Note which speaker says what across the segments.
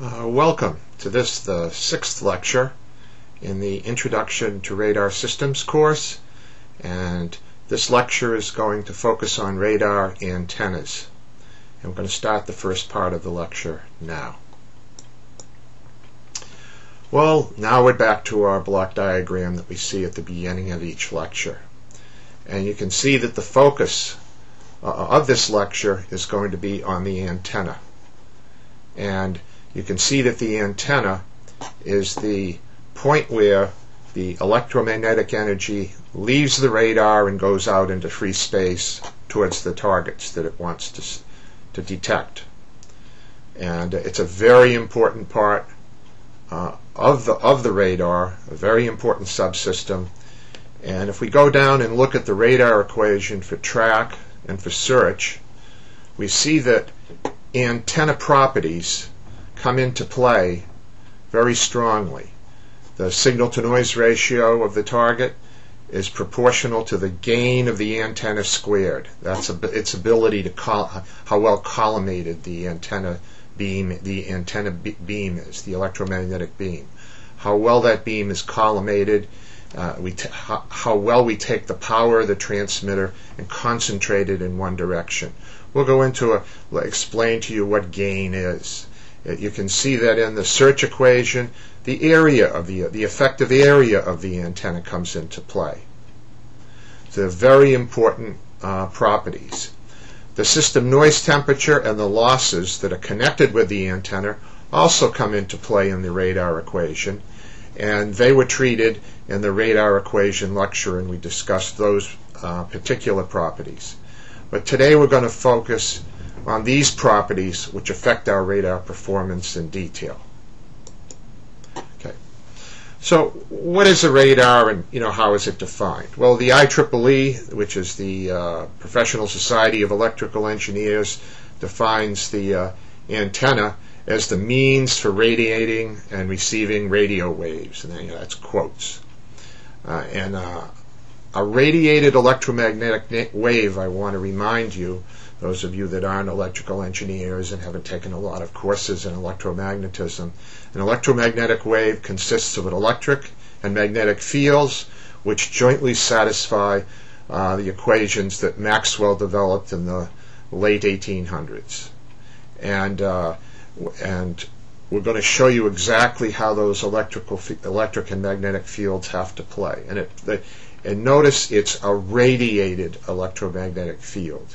Speaker 1: Uh, welcome to this, the sixth lecture in the Introduction to Radar Systems course. And this lecture is going to focus on radar antennas. And we're going to start the first part of the lecture now. Well, now we're back to our block diagram that we see at the beginning of each lecture. And you can see that the focus uh, of this lecture is going to be on the antenna. And you can see that the antenna is the point where the electromagnetic energy leaves the radar and goes out into free space towards the targets that it wants to, to detect. And it's a very important part uh, of the of the radar, a very important subsystem. And if we go down and look at the radar equation for track and for search, we see that antenna properties come into play very strongly. The signal to noise ratio of the target is proportional to the gain of the antenna squared. That's a, its ability to col- how well collimated the antenna beam the antenna beam is, the electromagnetic beam. How well that beam is collimated, uh, we t- how, how well we take the power of the transmitter and concentrate it in one direction. We'll go into a explain to you what gain is. You can see that in the search equation, the area of the, the effective area of the antenna comes into play. They're very important uh, properties. The system noise temperature and the losses that are connected with the antenna also come into play in the radar equation, and they were treated in the radar equation lecture, and we discussed those uh, particular properties. But today we're going to focus on these properties which affect our radar performance in detail. Okay. So what is a radar and you know how is it defined? Well, the IEEE, which is the uh, Professional Society of Electrical Engineers, defines the uh, antenna as the means for radiating and receiving radio waves, and that's quotes. Uh, and uh, a radiated electromagnetic wave, I want to remind you, those of you that aren't electrical engineers and haven't taken a lot of courses in electromagnetism. An electromagnetic wave consists of an electric and magnetic fields which jointly satisfy uh, the equations that Maxwell developed in the late 1800s. And, uh, and we're going to show you exactly how those electrical electric and magnetic fields have to play. And, it, the, and notice it's a radiated electromagnetic field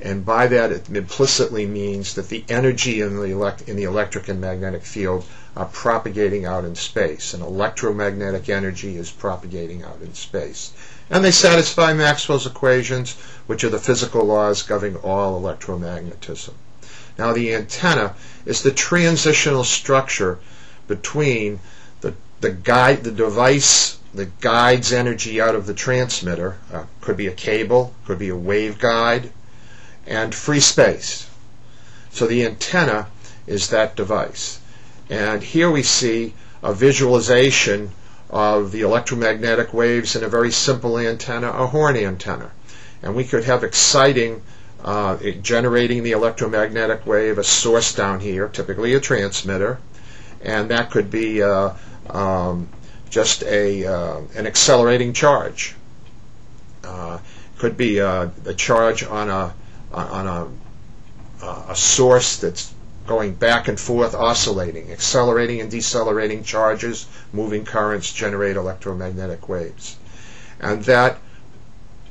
Speaker 1: and by that it implicitly means that the energy in the, elect- in the electric and magnetic field are propagating out in space, and electromagnetic energy is propagating out in space. And they satisfy Maxwell's equations, which are the physical laws governing all electromagnetism. Now, the antenna is the transitional structure between the, the guide, the device that guides energy out of the transmitter. Uh, could be a cable, could be a waveguide, and free space. So the antenna is that device. And here we see a visualization of the electromagnetic waves in a very simple antenna, a horn antenna. And we could have exciting, uh, generating the electromagnetic wave, a source down here, typically a transmitter, and that could be uh, um, just a uh, an accelerating charge. Uh, could be uh, a charge on a on a, a source that's going back and forth, oscillating, accelerating and decelerating charges, moving currents generate electromagnetic waves. And that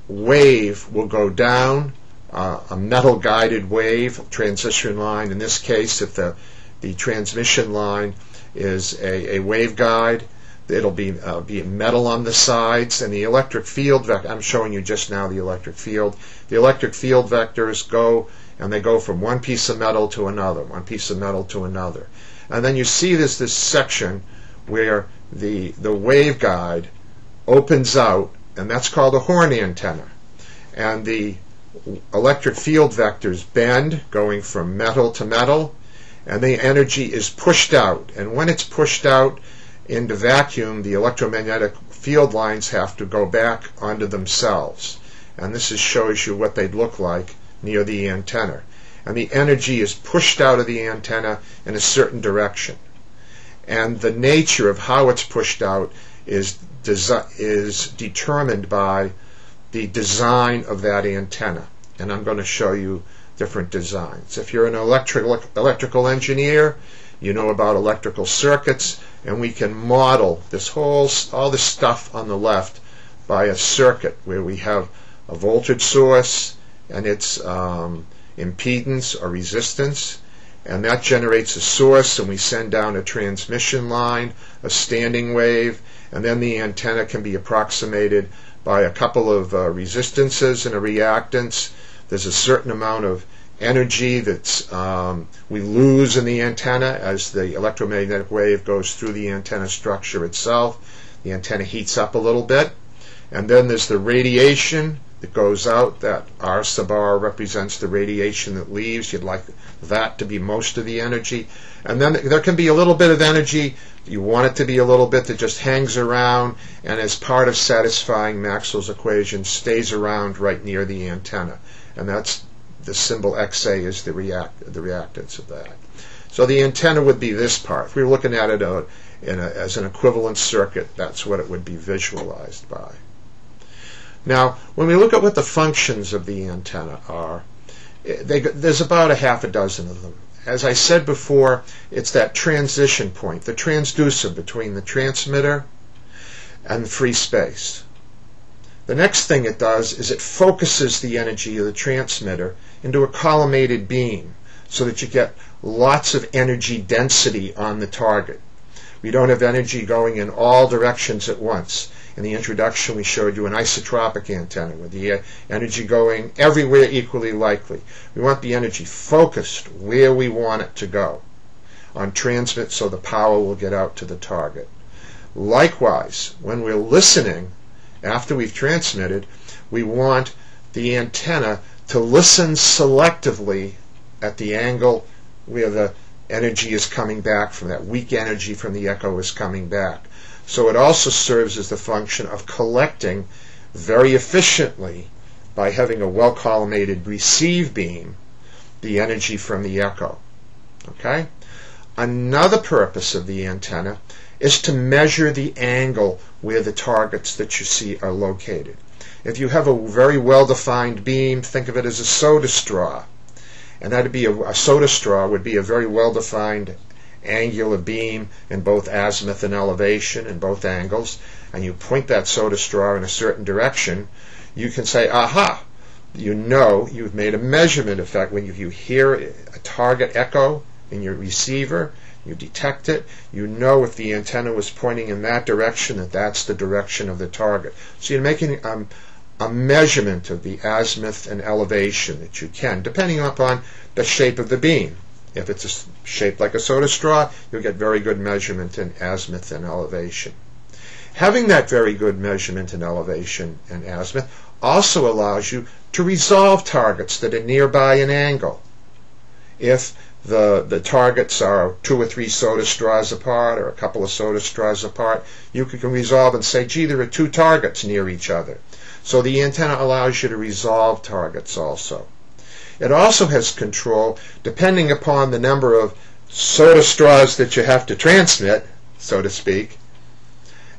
Speaker 1: wave will go down, uh, a metal guided wave, transition line. In this case, if the, the transmission line is a, a waveguide, it'll be uh, be metal on the sides. And the electric field vector I'm showing you just now the electric field. The electric field vectors go and they go from one piece of metal to another one piece of metal to another. And then you see this this section where the the waveguide opens out and that's called a horn antenna. And the electric field vectors bend going from metal to metal and the energy is pushed out. And when it's pushed out into vacuum, the electromagnetic field lines have to go back onto themselves. And this is, shows you what they'd look like near the antenna. and the energy is pushed out of the antenna in a certain direction. And the nature of how it's pushed out is, is determined by the design of that antenna. And I'm going to show you different designs. If you're an electric, electrical engineer, you know about electrical circuits, and we can model this whole, all this stuff on the left by a circuit where we have a voltage source and its um, impedance or resistance, and that generates a source, and we send down a transmission line, a standing wave, and then the antenna can be approximated by a couple of uh, resistances and a reactance. There's a certain amount of energy that um, we lose in the antenna as the electromagnetic wave goes through the antenna structure itself. The antenna heats up a little bit. And then there's the radiation that goes out. That R sub R represents the radiation that leaves. You'd like that to be most of the energy. And then there can be a little bit of energy. You want it to be a little bit that just hangs around and as part of satisfying Maxwell's equation stays around right near the antenna. And that's the symbol XA is the react the reactance of that. So the antenna would be this part. If we were looking at it a, as an equivalent circuit, that's what it would be visualized by. Now, when we look at what the functions of the antenna are, they, there's about a half a dozen of them. As I said before, it's that transition point, the transducer between the transmitter and free space. The next thing it does is it focuses the energy of the transmitter into a collimated beam so that you get lots of energy density on the target. We don't have energy going in all directions at once. In the introduction, we showed you an isotropic antenna with the uh, energy going everywhere equally likely. We want the energy focused where we want it to go on transmit so the power will get out to the target. Likewise, when we're listening, after we've transmitted, we want the antenna to listen selectively at the angle where the energy is coming back from that weak energy from the echo is coming back. So it also serves as the function of collecting very efficiently by having a well collimated receive beam the energy from the echo. Okay? Another purpose of the antenna is to measure the angle where the targets that you see are located. If you have a very well-defined beam, think of it as a soda straw. And that'd be a, a soda straw would be a very well-defined angular beam in both azimuth and elevation in both angles, and you point that soda straw in a certain direction, you can say, aha, you know you've made a measurement effect. When you, you hear a target echo in your receiver, you detect it, you know if the antenna was pointing in that direction that that's the direction of the target. So you're making um, a measurement of the azimuth and elevation that you can, depending upon the shape of the beam. If it's shaped like a soda straw, you'll get very good measurement in azimuth and elevation. Having that very good measurement in elevation and azimuth also allows you to resolve targets that are nearby in angle. If the, the targets are two or three soda straws apart or a couple of soda straws apart, you can resolve and say, gee, there are two targets near each other. So the antenna allows you to resolve targets also. It also has control depending upon the number of soda straws that you have to transmit, so to speak.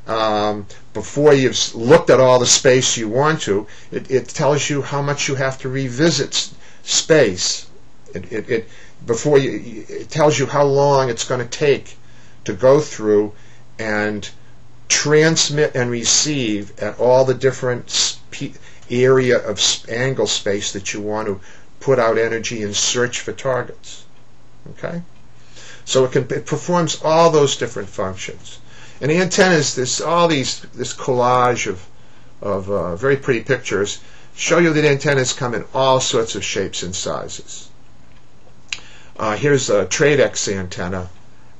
Speaker 1: Um, before you've looked at all the space you want to, it, it tells you how much you have to revisit space. It, it, it before you, it tells you how long it's going to take to go through and transmit and receive at all the different area of angle space that you want to put out energy and search for targets. Okay? So it, can, it performs all those different functions. And the antennas, this, all these, this collage of, of uh, very pretty pictures show you that antennas come in all sorts of shapes and sizes. Uh, here's a Tradex antenna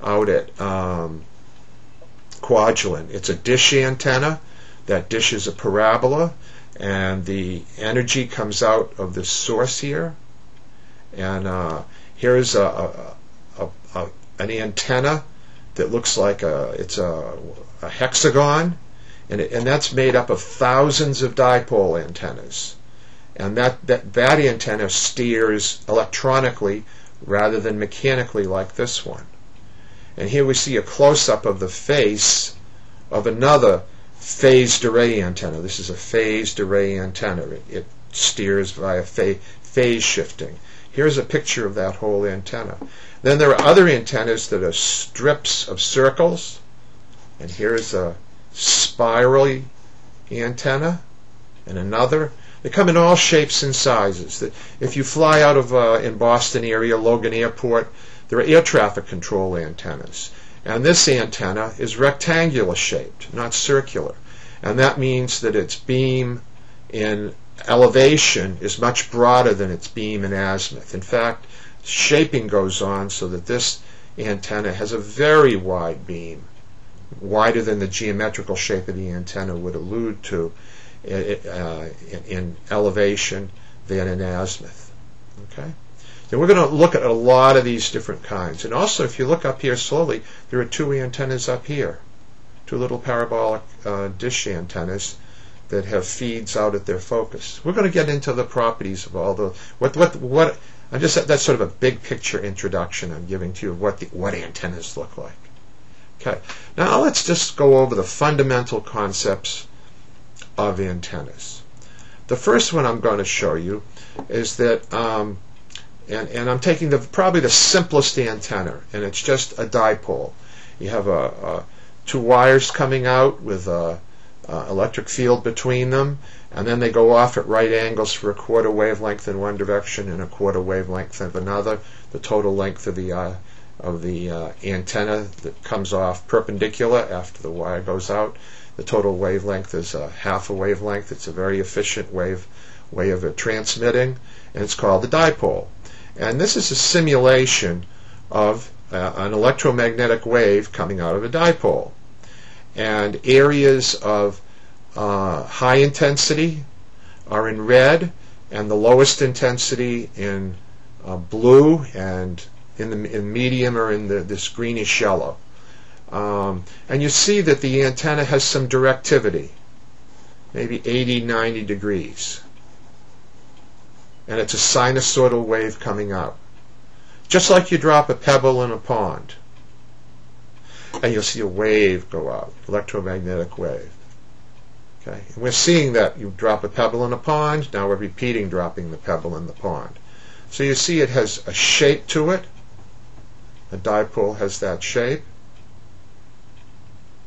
Speaker 1: out at um. It's a dish antenna. That dish is a parabola, and the energy comes out of the source here. And uh, here's a, a, a, an antenna that looks like a it's a, hexagon, and it, and that's made up of thousands of dipole antennas. And that, that, that antenna steers electronically rather than mechanically like this one. And here we see a close-up of the face of another phased array antenna. This is a phased array antenna. It, it steers via phase shifting. Here's a picture of that whole antenna. Then there are other antennas that are strips of circles. And here's a spirally antenna and another. They come in all shapes and sizes. If you fly out of uh, in Boston area, Logan Airport, there are air traffic control antennas. And this antenna is rectangular shaped, not circular. And that means that its beam in elevation is much broader than its beam in azimuth. In fact, shaping goes on so that this antenna has a very wide beam, wider than the geometrical shape of the antenna would allude to uh, in elevation than in azimuth. Okay? And we're going to look at a lot of these different kinds. And also, if you look up here slowly, there are two antennas up here, two little parabolic uh, dish antennas that have feeds out at their focus. We're going to get into the properties of all the what what what. I'm just that's sort of a big picture introduction I'm giving to you of what the what antennas look like. Okay, now let's just go over the fundamental concepts of antennas. The first one I'm going to show you is that um, and, and I'm taking the probably the simplest antenna, and it's just a dipole. You have a, a two wires coming out with a, a, electric field between them, and then they go off at right angles for a quarter wavelength in one direction and a quarter wavelength of another. The total length of the uh, of the uh, antenna that comes off perpendicular after the wire goes out. The total wavelength is a half a wavelength. It's a very efficient wave way of transmitting, and it's called the dipole. And this is a simulation of uh, an electromagnetic wave coming out of a dipole. And areas of uh, high intensity are in red, and the lowest intensity in uh, blue, and in the in medium are in the, this greenish yellow. Um, and you see that the antenna has some directivity, maybe 80, 90 degrees and it's a sinusoidal wave coming out. Just like you drop a pebble in a pond, and you'll see a wave go out, electromagnetic wave. Okay, and we're seeing that you drop a pebble in a pond. Now we're repeating dropping the pebble in the pond. So you see it has a shape to it. A dipole has that shape.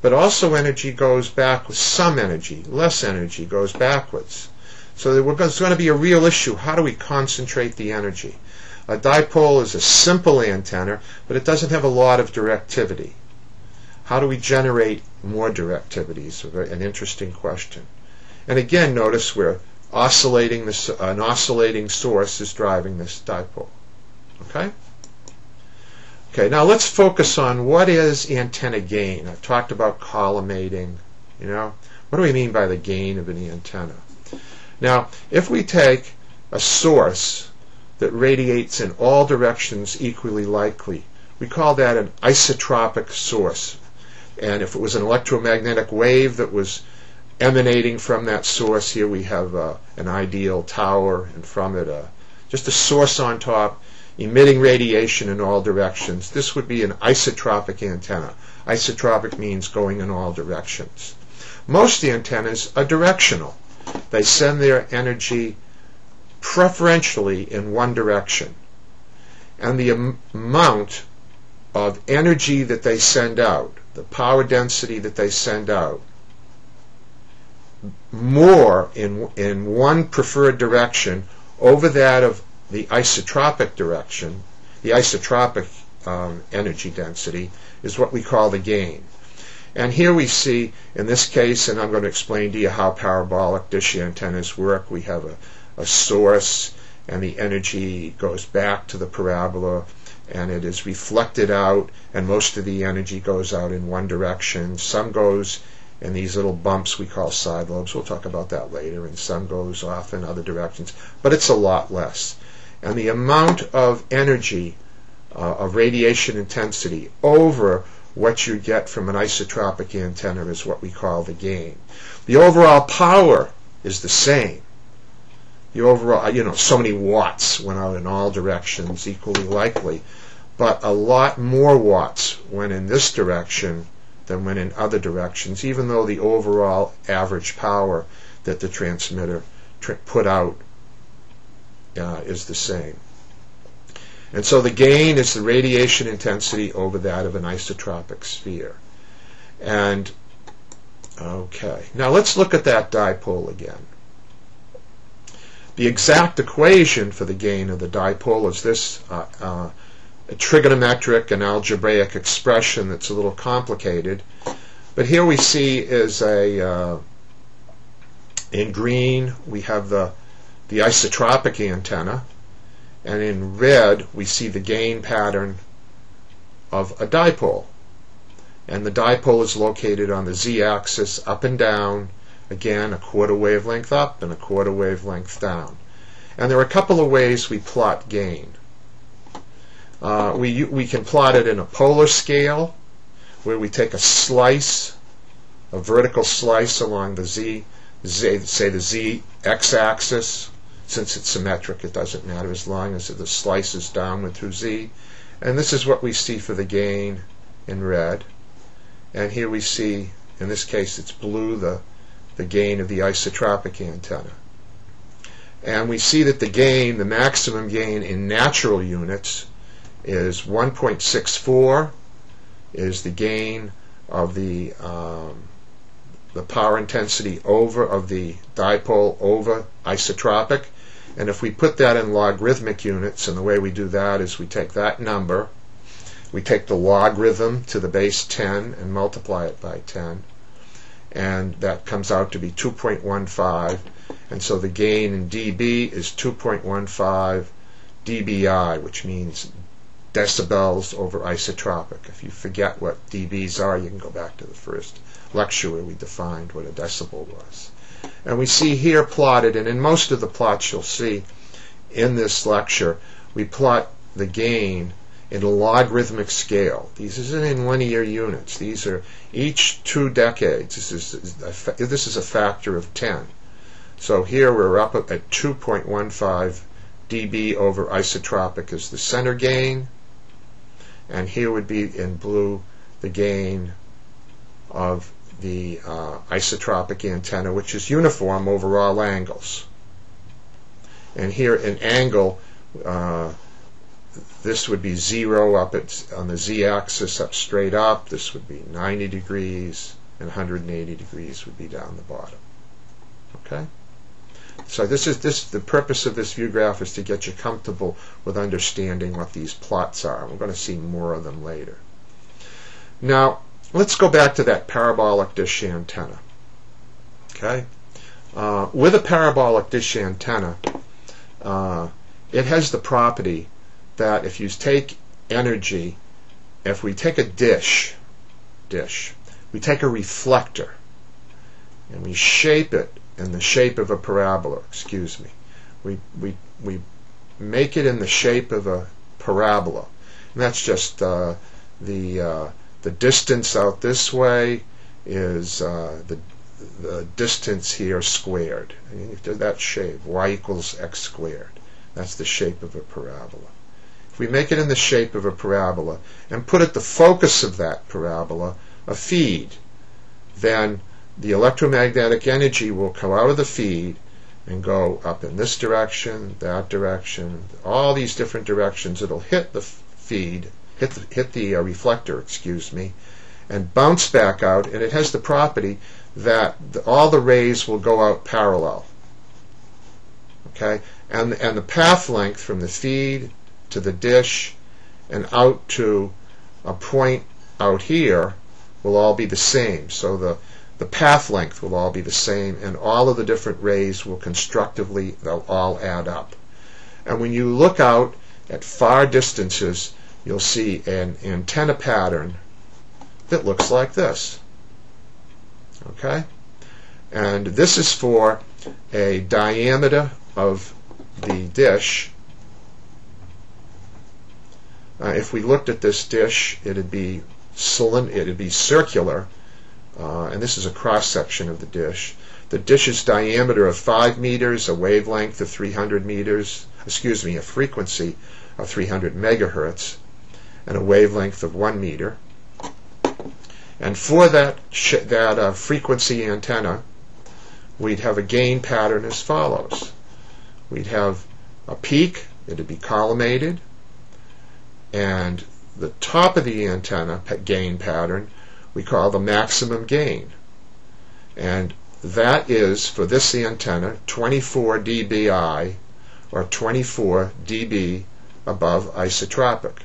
Speaker 1: But also energy goes backwards. Some energy, less energy goes backwards. So there's going to be a real issue. How do we concentrate the energy? A dipole is a simple antenna, but it doesn't have a lot of directivity. How do we generate more directivity? Is an interesting question. And again, notice we're oscillating this, an oscillating source is driving this dipole. Okay? Okay, now let's focus on what is antenna gain. I've talked about collimating, you know. What do we mean by the gain of an antenna? Now, if we take a source that radiates in all directions equally likely, we call that an isotropic source. And if it was an electromagnetic wave that was emanating from that source, here we have uh, an ideal tower, and from it uh, just a source on top emitting radiation in all directions. This would be an isotropic antenna. Isotropic means going in all directions. Most antennas are directional. They send their energy preferentially in one direction. And the am- amount of energy that they send out, the power density that they send out, more in, in one preferred direction over that of the isotropic direction, the isotropic um, energy density, is what we call the gain. And here we see, in this case, and I'm going to explain to you how parabolic dish antennas work. We have a, a source, and the energy goes back to the parabola, and it is reflected out, and most of the energy goes out in one direction. Some goes in these little bumps we call side lobes. We'll talk about that later. And some goes off in other directions, but it's a lot less. And the amount of energy, uh, of radiation intensity over what you get from an isotropic antenna is what we call the gain. The overall power is the same, the overall, you know, so many watts went out in all directions equally likely, but a lot more watts went in this direction than went in other directions, even though the overall average power that the transmitter tr- put out uh, is the same. And so the gain is the radiation intensity over that of an isotropic sphere. And, okay, now let's look at that dipole again. The exact equation for the gain of the dipole is this uh, uh, trigonometric and algebraic expression that's a little complicated. But here we see is a, uh, in green we have the, the isotropic antenna, and in red we see the gain pattern of a dipole. And the dipole is located on the z-axis up and down, again a quarter wavelength up and a quarter wavelength down. And there are a couple of ways we plot gain. Uh, we, we can plot it in a polar scale, where we take a slice, a vertical slice along the z, z say the z x-axis, since it's symmetric, it doesn't matter as long as the slice is downward through Z. And this is what we see for the gain in red. And here we see, in this case, it's blue, the, the gain of the isotropic antenna. And we see that the gain, the maximum gain in natural units, is 1.64 is the gain of the um, the power intensity over of the dipole over isotropic and if we put that in logarithmic units, and the way we do that is we take that number, we take the logarithm to the base 10 and multiply it by 10, and that comes out to be 2.15, and so the gain in dB is 2.15 dBi, which means decibels over isotropic. If you forget what dBs are, you can go back to the first lecture where we defined what a decibel was. And we see here plotted, and in most of the plots you'll see in this lecture, we plot the gain in a logarithmic scale. These isn't in linear units. These are each two decades. This is a, this is a factor of 10. So here we're up at 2.15 dB over isotropic as the center gain, and here would be in blue the gain of the uh, isotropic antenna, which is uniform over all angles. And here an angle, uh, this would be zero up at, on the z-axis up straight up. This would be 90 degrees, and 180 degrees would be down the bottom. Okay. So this is this the purpose of this view graph is to get you comfortable with understanding what these plots are. We're going to see more of them later. Now, let's go back to that parabolic dish antenna. Okay, uh, with a parabolic dish antenna, uh, it has the property that if you take energy, if we take a dish, dish, we take a reflector, and we shape it in the shape of a parabola. Excuse me, we we we make it in the shape of a parabola, and that's just uh, the uh, the distance out this way is uh, the, the distance here squared. And that shape, y equals x squared. That's the shape of a parabola. If we make it in the shape of a parabola and put at the focus of that parabola a feed, then the electromagnetic energy will come out of the feed and go up in this direction, that direction, all these different directions. It'll hit the feed hit the, hit the uh, reflector, excuse me, and bounce back out, and it has the property that the, all the rays will go out parallel. Okay, and and the path length from the feed to the dish and out to a point out here will all be the same. So the the path length will all be the same, and all of the different rays will constructively they'll all add up. And when you look out at far distances, you'll see an antenna pattern that looks like this. Okay? And this is for a diameter of the dish. Uh, if we looked at this dish, it'd be it'd be circular, uh, and this is a cross section of the dish. the dish's diameter of 5 meters, a wavelength of 300 meters, excuse me, a frequency of 300 megahertz, and a wavelength of 1 meter. And for that, that uh, frequency antenna, we'd have a gain pattern as follows. We'd have a peak, it'd be collimated, and the top of the antenna gain pattern we call the maximum gain. And that is, for this antenna, 24 dBi, or 24 dB above isotropic.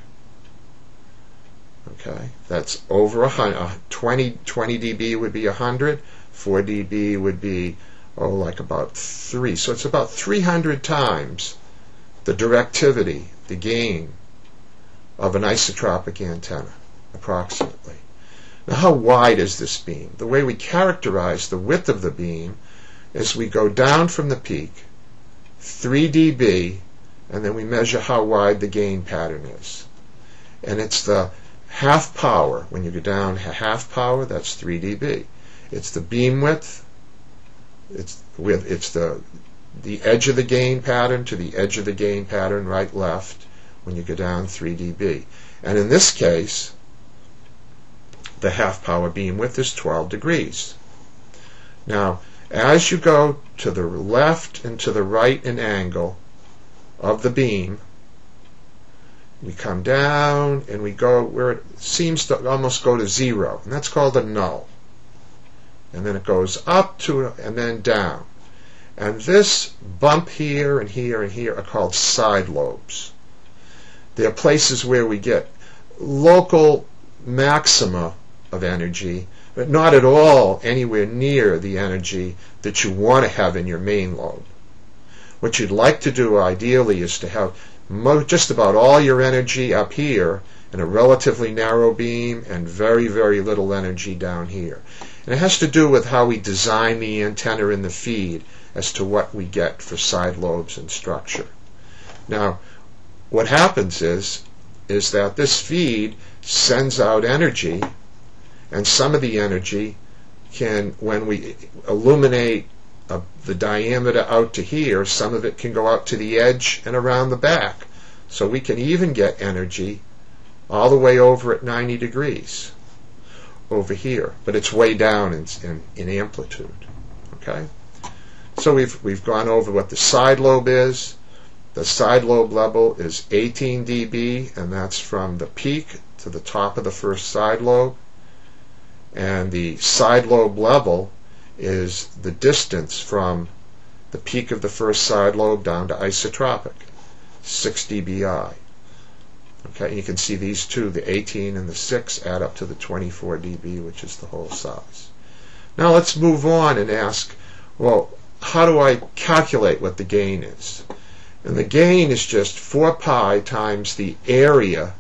Speaker 1: Okay, that's over a hundred. Uh, 20, 20 dB would be 100. 4 dB would be oh like about three. So it's about 300 times the directivity, the gain of an isotropic antenna, approximately. Now, how wide is this beam? The way we characterize the width of the beam is we go down from the peak, 3 dB, and then we measure how wide the gain pattern is. And it's the half power. When you go down half power, that's 3 dB. It's the beam width. It's with it's the the edge of the gain pattern to the edge of the gain pattern, right left, when you go down 3 dB. And in this case, the half power beam width is 12 degrees. Now, as you go to the left and to the right in angle of the beam, we come down and we go where it seems to almost go to zero, and that's called a null. And then it goes up to and then down. And this bump here and here and here are called side lobes. They are places where we get local maxima of energy, but not at all anywhere near the energy that you want to have in your main lobe. What you'd like to do ideally is to have just about all your energy up here in a relatively narrow beam and very, very little energy down here. And it has to do with how we design the antenna in the feed as to what we get for side lobes and structure. Now, what happens is, is that this feed sends out energy and some of the energy can, when we illuminate the diameter out to here, some of it can go out to the edge and around the back. So we can even get energy all the way over at 90 degrees over here, but it's way down in, in, in amplitude. Okay? So we've, we've gone over what the side lobe is. The side lobe level is 18 dB, and that's from the peak to the top of the first side lobe and the side lobe level is the distance from the peak of the first side lobe down to isotropic, 6 dBi. Okay, you can see these two, the 18 and the 6, add up to the 24 dB, which is the whole size. Now let's move on and ask, well, how do I calculate what the gain is? And the gain is just 4 pi times the area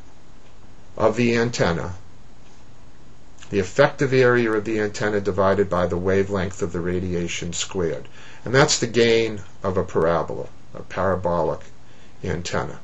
Speaker 1: of the antenna the effective area of the antenna divided by the wavelength of the radiation squared. And that's the gain of a parabola, a parabolic antenna.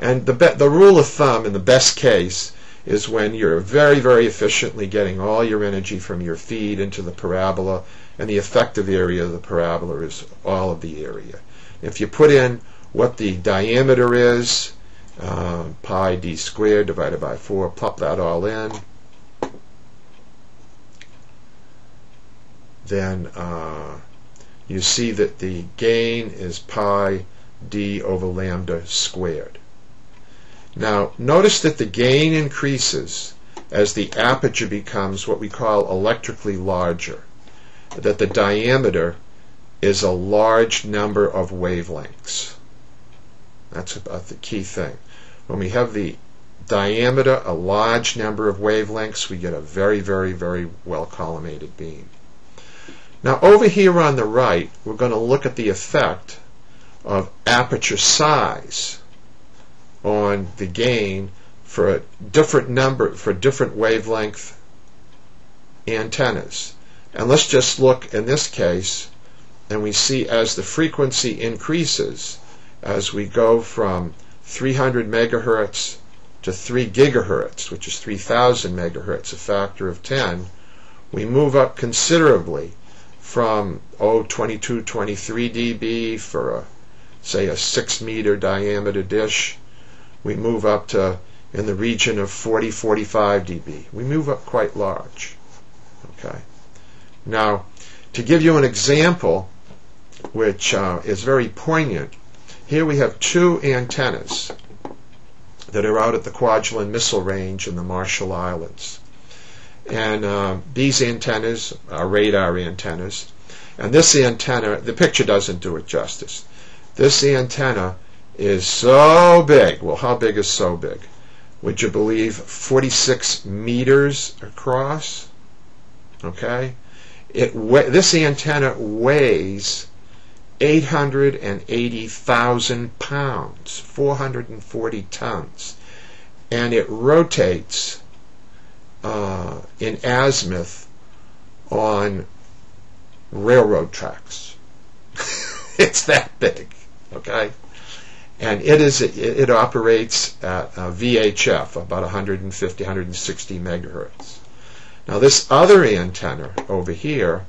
Speaker 1: And the, the rule of thumb in the best case is when you're very, very efficiently getting all your energy from your feed into the parabola, and the effective area of the parabola is all of the area. If you put in what the diameter is, uh, pi d squared divided by 4, plop that all in, then uh, you see that the gain is pi d over lambda squared. Now, notice that the gain increases as the aperture becomes what we call electrically larger, that the diameter is a large number of wavelengths. That's about the key thing. When we have the diameter, a large number of wavelengths, we get a very, very, very well collimated beam. Now over here on the right, we're going to look at the effect of aperture size on the gain for a different number, for different wavelength antennas. And let's just look in this case, and we see as the frequency increases, as we go from 300 megahertz to 3 gigahertz, which is 3,000 megahertz, a factor of 10, we move up considerably from oh 22 23 dB for a say a 6 meter diameter dish. We move up to in the region of 40 45 dB we move up quite large. Okay. Now to give you an example which uh, is very poignant here we have two antennas that are out at the Kwajalein Missile Range in the Marshall Islands. And uh, these antennas are radar antennas. And this antenna, the picture doesn't do it justice. This antenna is so big. Well, how big is so big? Would you believe 46 meters across? Okay? It this antenna weighs 880,000 pounds, 440 tons, and it rotates uh, in azimuth on railroad tracks. it's that big, okay? And it is it, it operates at VHF, about 150, 160 megahertz. Now this other antenna over here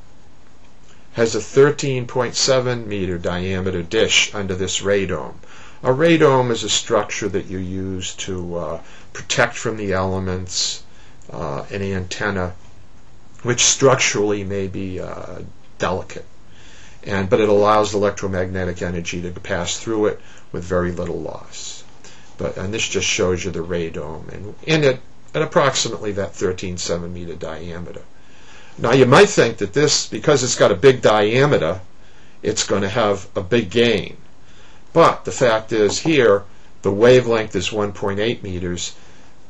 Speaker 1: has a 13.7 meter diameter dish under this radome. A radome is a structure that you use to uh, protect from the elements uh, an antenna, which structurally may be uh, delicate, and but it allows electromagnetic energy to pass through it with very little loss. But and this just shows you the radome, and in it at approximately that 13.7 meter diameter. Now you might think that this, because it's got a big diameter, it's going to have a big gain. But the fact is here, the wavelength is 1.8 meters,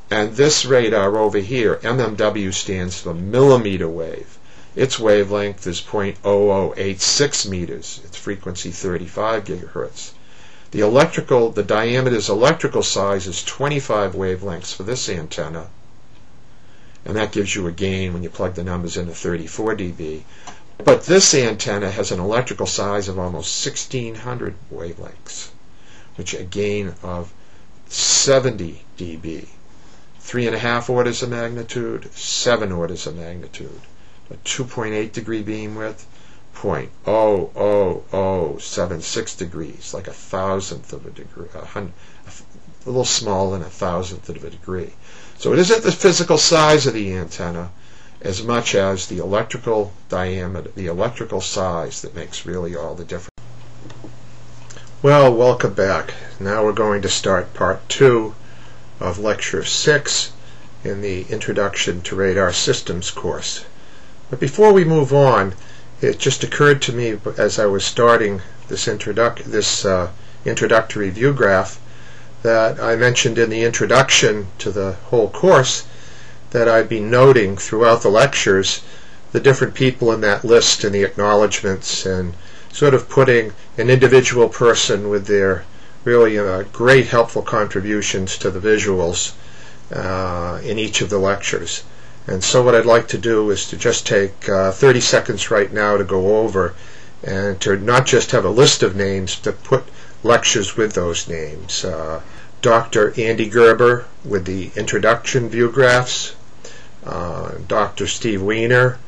Speaker 1: and this radar over here, MMW stands for millimeter wave. Its wavelength is 0.0086 meters. Its frequency 35 gigahertz. The electrical, the diameter's electrical size is 25 wavelengths for this antenna, and that gives you a gain when you plug the numbers into 34 dB. But this antenna has an electrical size of almost 1600 wavelengths, which a gain of 70 dB. Three and a half orders of magnitude, seven orders of magnitude. A 2.8 degree beam width, 0.00076 degrees, like a thousandth of a degree, a, little smaller than a thousandth of a degree. So it isn't the physical size of the antenna as much as the electrical diameter, the electrical size that makes really all the difference. Well, welcome back. Now we're going to start part two of lecture six in the Introduction to Radar Systems course. But before we move on, it just occurred to me as I was starting this, introduc- this uh, introductory view graph that I mentioned in the introduction to the whole course that I'd be noting throughout the lectures the different people in that list and the acknowledgments and sort of putting an individual person with their really uh, great helpful contributions to the visuals uh, in each of the lectures. And so what I'd like to do is to just take uh, 30 seconds right now to go over and to not just have a list of names, but put lectures with those names. Uh, Dr. Andy Gerber with the introduction view graphs, uh, Dr. Steve Weiner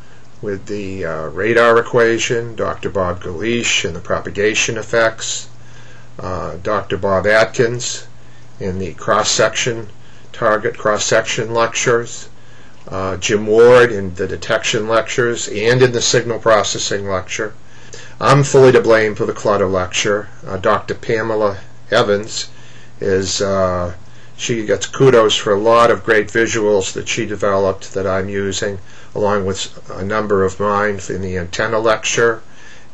Speaker 1: with the uh, radar equation, Dr. Bob Galish and the propagation effects, uh, Dr. Bob Atkins in the cross-section, target cross-section lectures, uh, Jim Ward in the detection lectures and in the signal processing lecture. I'm fully to blame for the clutter lecture. Uh, Dr. Pamela Evans is uh, she gets kudos for a lot of great visuals that she developed that I'm using, along with a number of mine in the antenna lecture,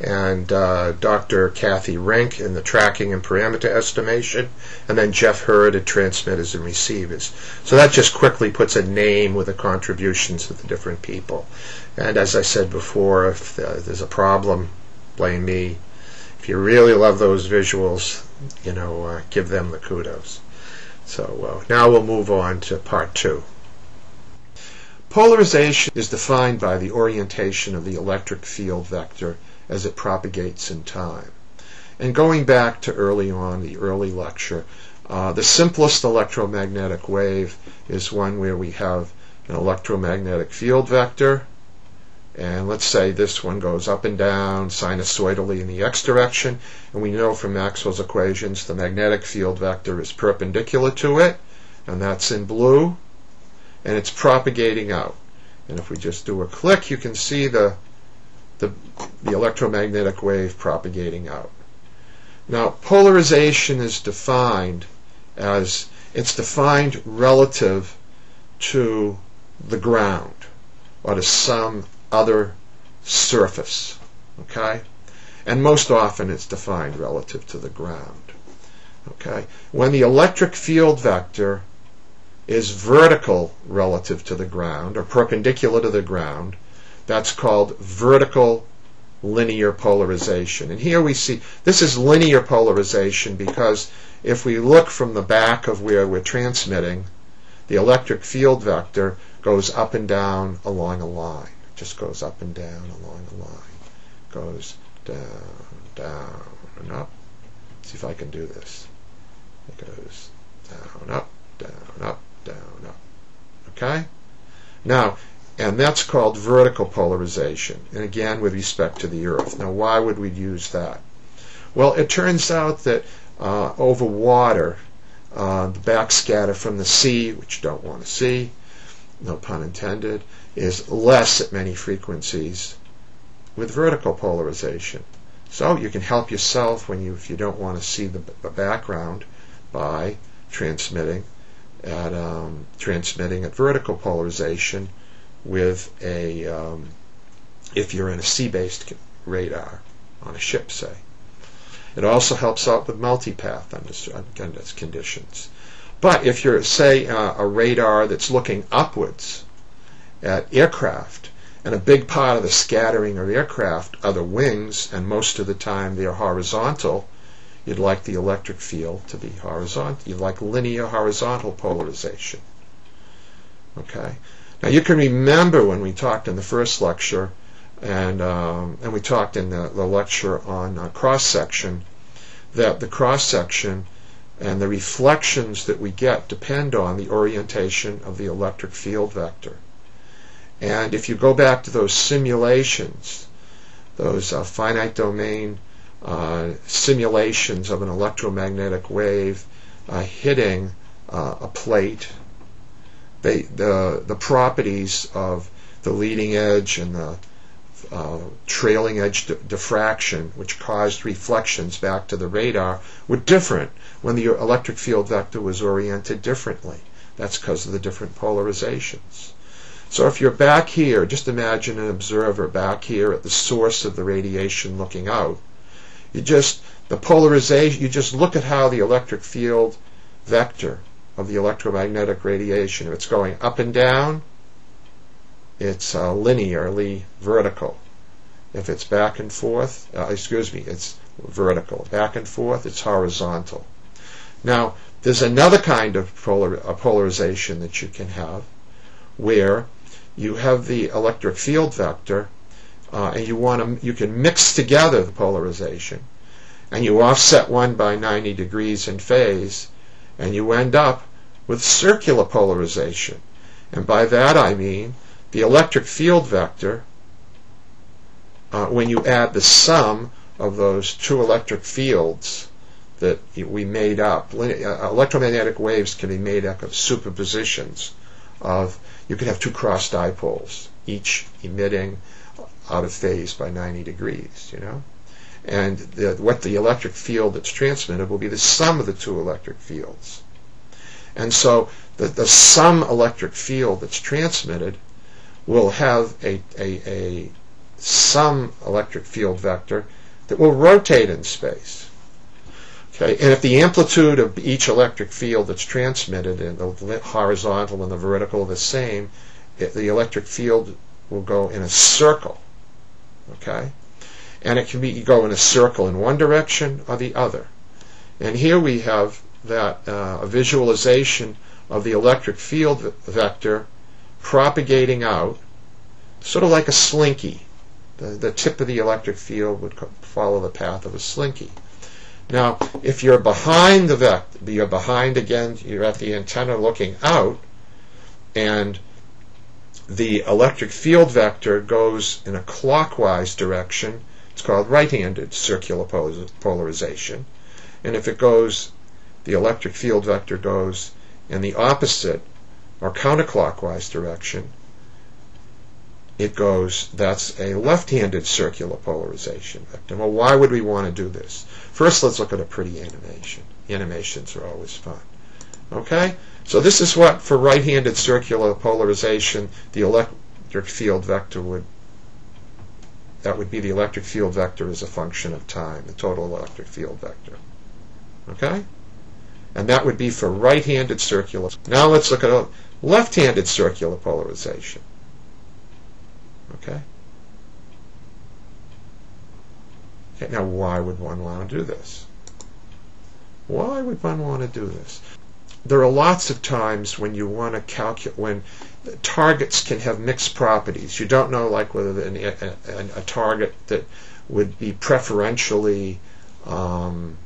Speaker 1: and uh, Dr. Kathy Rink in the tracking and parameter estimation, and then Jeff Herd at transmitters and receivers. So that just quickly puts a name with the contributions of the different people. And as I said before, if uh, there's a problem, blame me. If you really love those visuals, you know, uh, give them the kudos. So uh, now we'll move on to part two. Polarization is defined by the orientation of the electric field vector as it propagates in time. And going back to early on, the early lecture, uh, the simplest electromagnetic wave is one where we have an electromagnetic field vector And let's say this one goes up and down sinusoidally in the x direction. And we know from Maxwell's equations the magnetic field vector is perpendicular to it, and that's in blue, and it's propagating out. And if we just do a click, you can see the, the, the electromagnetic wave propagating out. Now, polarization is defined as it's defined relative to the ground or to some other surface. Okay? And most often it's defined relative to the ground. Okay? When the electric field vector is vertical relative to the ground or perpendicular to the ground, that's called vertical linear polarization. And here we see this is linear polarization because if we look from the back of where we're transmitting, the electric field vector goes up and down along a line. It just goes up and down along a line. Goes down, down, and up. Let's see if I can do this. It goes down, up, down, up, down, up. Okay? Now, and that's called vertical polarization, and again with respect to the Earth. Now, why would we use that? Well, it turns out that uh, over water, uh, the backscatter from the sea, which you don't want to see, no pun intended, is less at many frequencies with vertical polarization. So you can help yourself when you, if you don't want to see the, the background, by transmitting at um, transmitting at vertical polarization with a, um, if you're in a sea-based radar on a ship, say. It also helps out with multipath under conditions. But if you're, say, uh, a radar that's looking upwards at aircraft, and a big part of the scattering of aircraft are the wings, and most of the time they're horizontal, you'd like the electric field to be horizontal. You'd like linear horizontal polarization. Okay? Now you can remember when we talked in the first lecture, and um, and we talked in the, the lecture on uh, cross section, that the cross section and the reflections that we get depend on the orientation of the electric field vector. And if you go back to those simulations, those uh, finite domain uh, simulations of an electromagnetic wave uh, hitting uh, a plate the, the properties of the leading edge and the uh, trailing edge diffraction, which caused reflections back to the radar, were different when the electric field vector was oriented differently. That's because of the different polarizations. So if you're back here, just imagine an observer back here at the source of the radiation looking out. You just, the polarization, you just look at how the electric field vector of the electromagnetic radiation. If it's going up and down, it's uh, linearly vertical. If it's back and forth, uh, excuse me, it's vertical. Back and forth, it's horizontal. Now, there's another kind of polar, uh, polarization that you can have where you have the electric field vector uh, and you want to you can mix together the polarization and you offset one by 90 degrees in phase and you end up with circular polarization. And by that I mean the electric field vector, uh, when you add the sum of those two electric fields that we made up, uh, electromagnetic waves can be made up of superpositions of, you can have two cross dipoles, each emitting out of phase by 90 degrees, you know? And the, what the electric field that's transmitted will be the sum of the two electric fields. And so the, the sum electric field that's transmitted will have a, a, a sum electric field vector that will rotate in space. Okay, and if the amplitude of each electric field that's transmitted in the horizontal and the vertical are the same, it, the electric field will go in a circle. Okay? And it can be go in a circle in one direction or the other. And here we have that uh, a visualization of the electric field vector propagating out, sort of like a slinky. The, the tip of the electric field would follow the path of a slinky. Now, if you're behind the vector, you're behind again, you're at the antenna looking out, and the electric field vector goes in a clockwise direction, it's called right-handed circular polarization. And if it goes, the electric field vector goes in the opposite or counterclockwise direction, it goes, that's a left-handed circular polarization vector. Well, why would we want to do this? First, let's look at a pretty animation. Animations are always fun. Okay? So this is what, for right-handed circular polarization, the electric field vector would, that would be the electric field vector as a function of time, the total electric field vector. Okay? And that would be for right-handed circular. Now let's look at left-handed circular polarization. Okay? Okay, now why would one want to do this? Why would one want to do this? There are lots of times when you want to calculate, when targets can have mixed properties. You don't know like whether a, a, a target that would be preferentially um,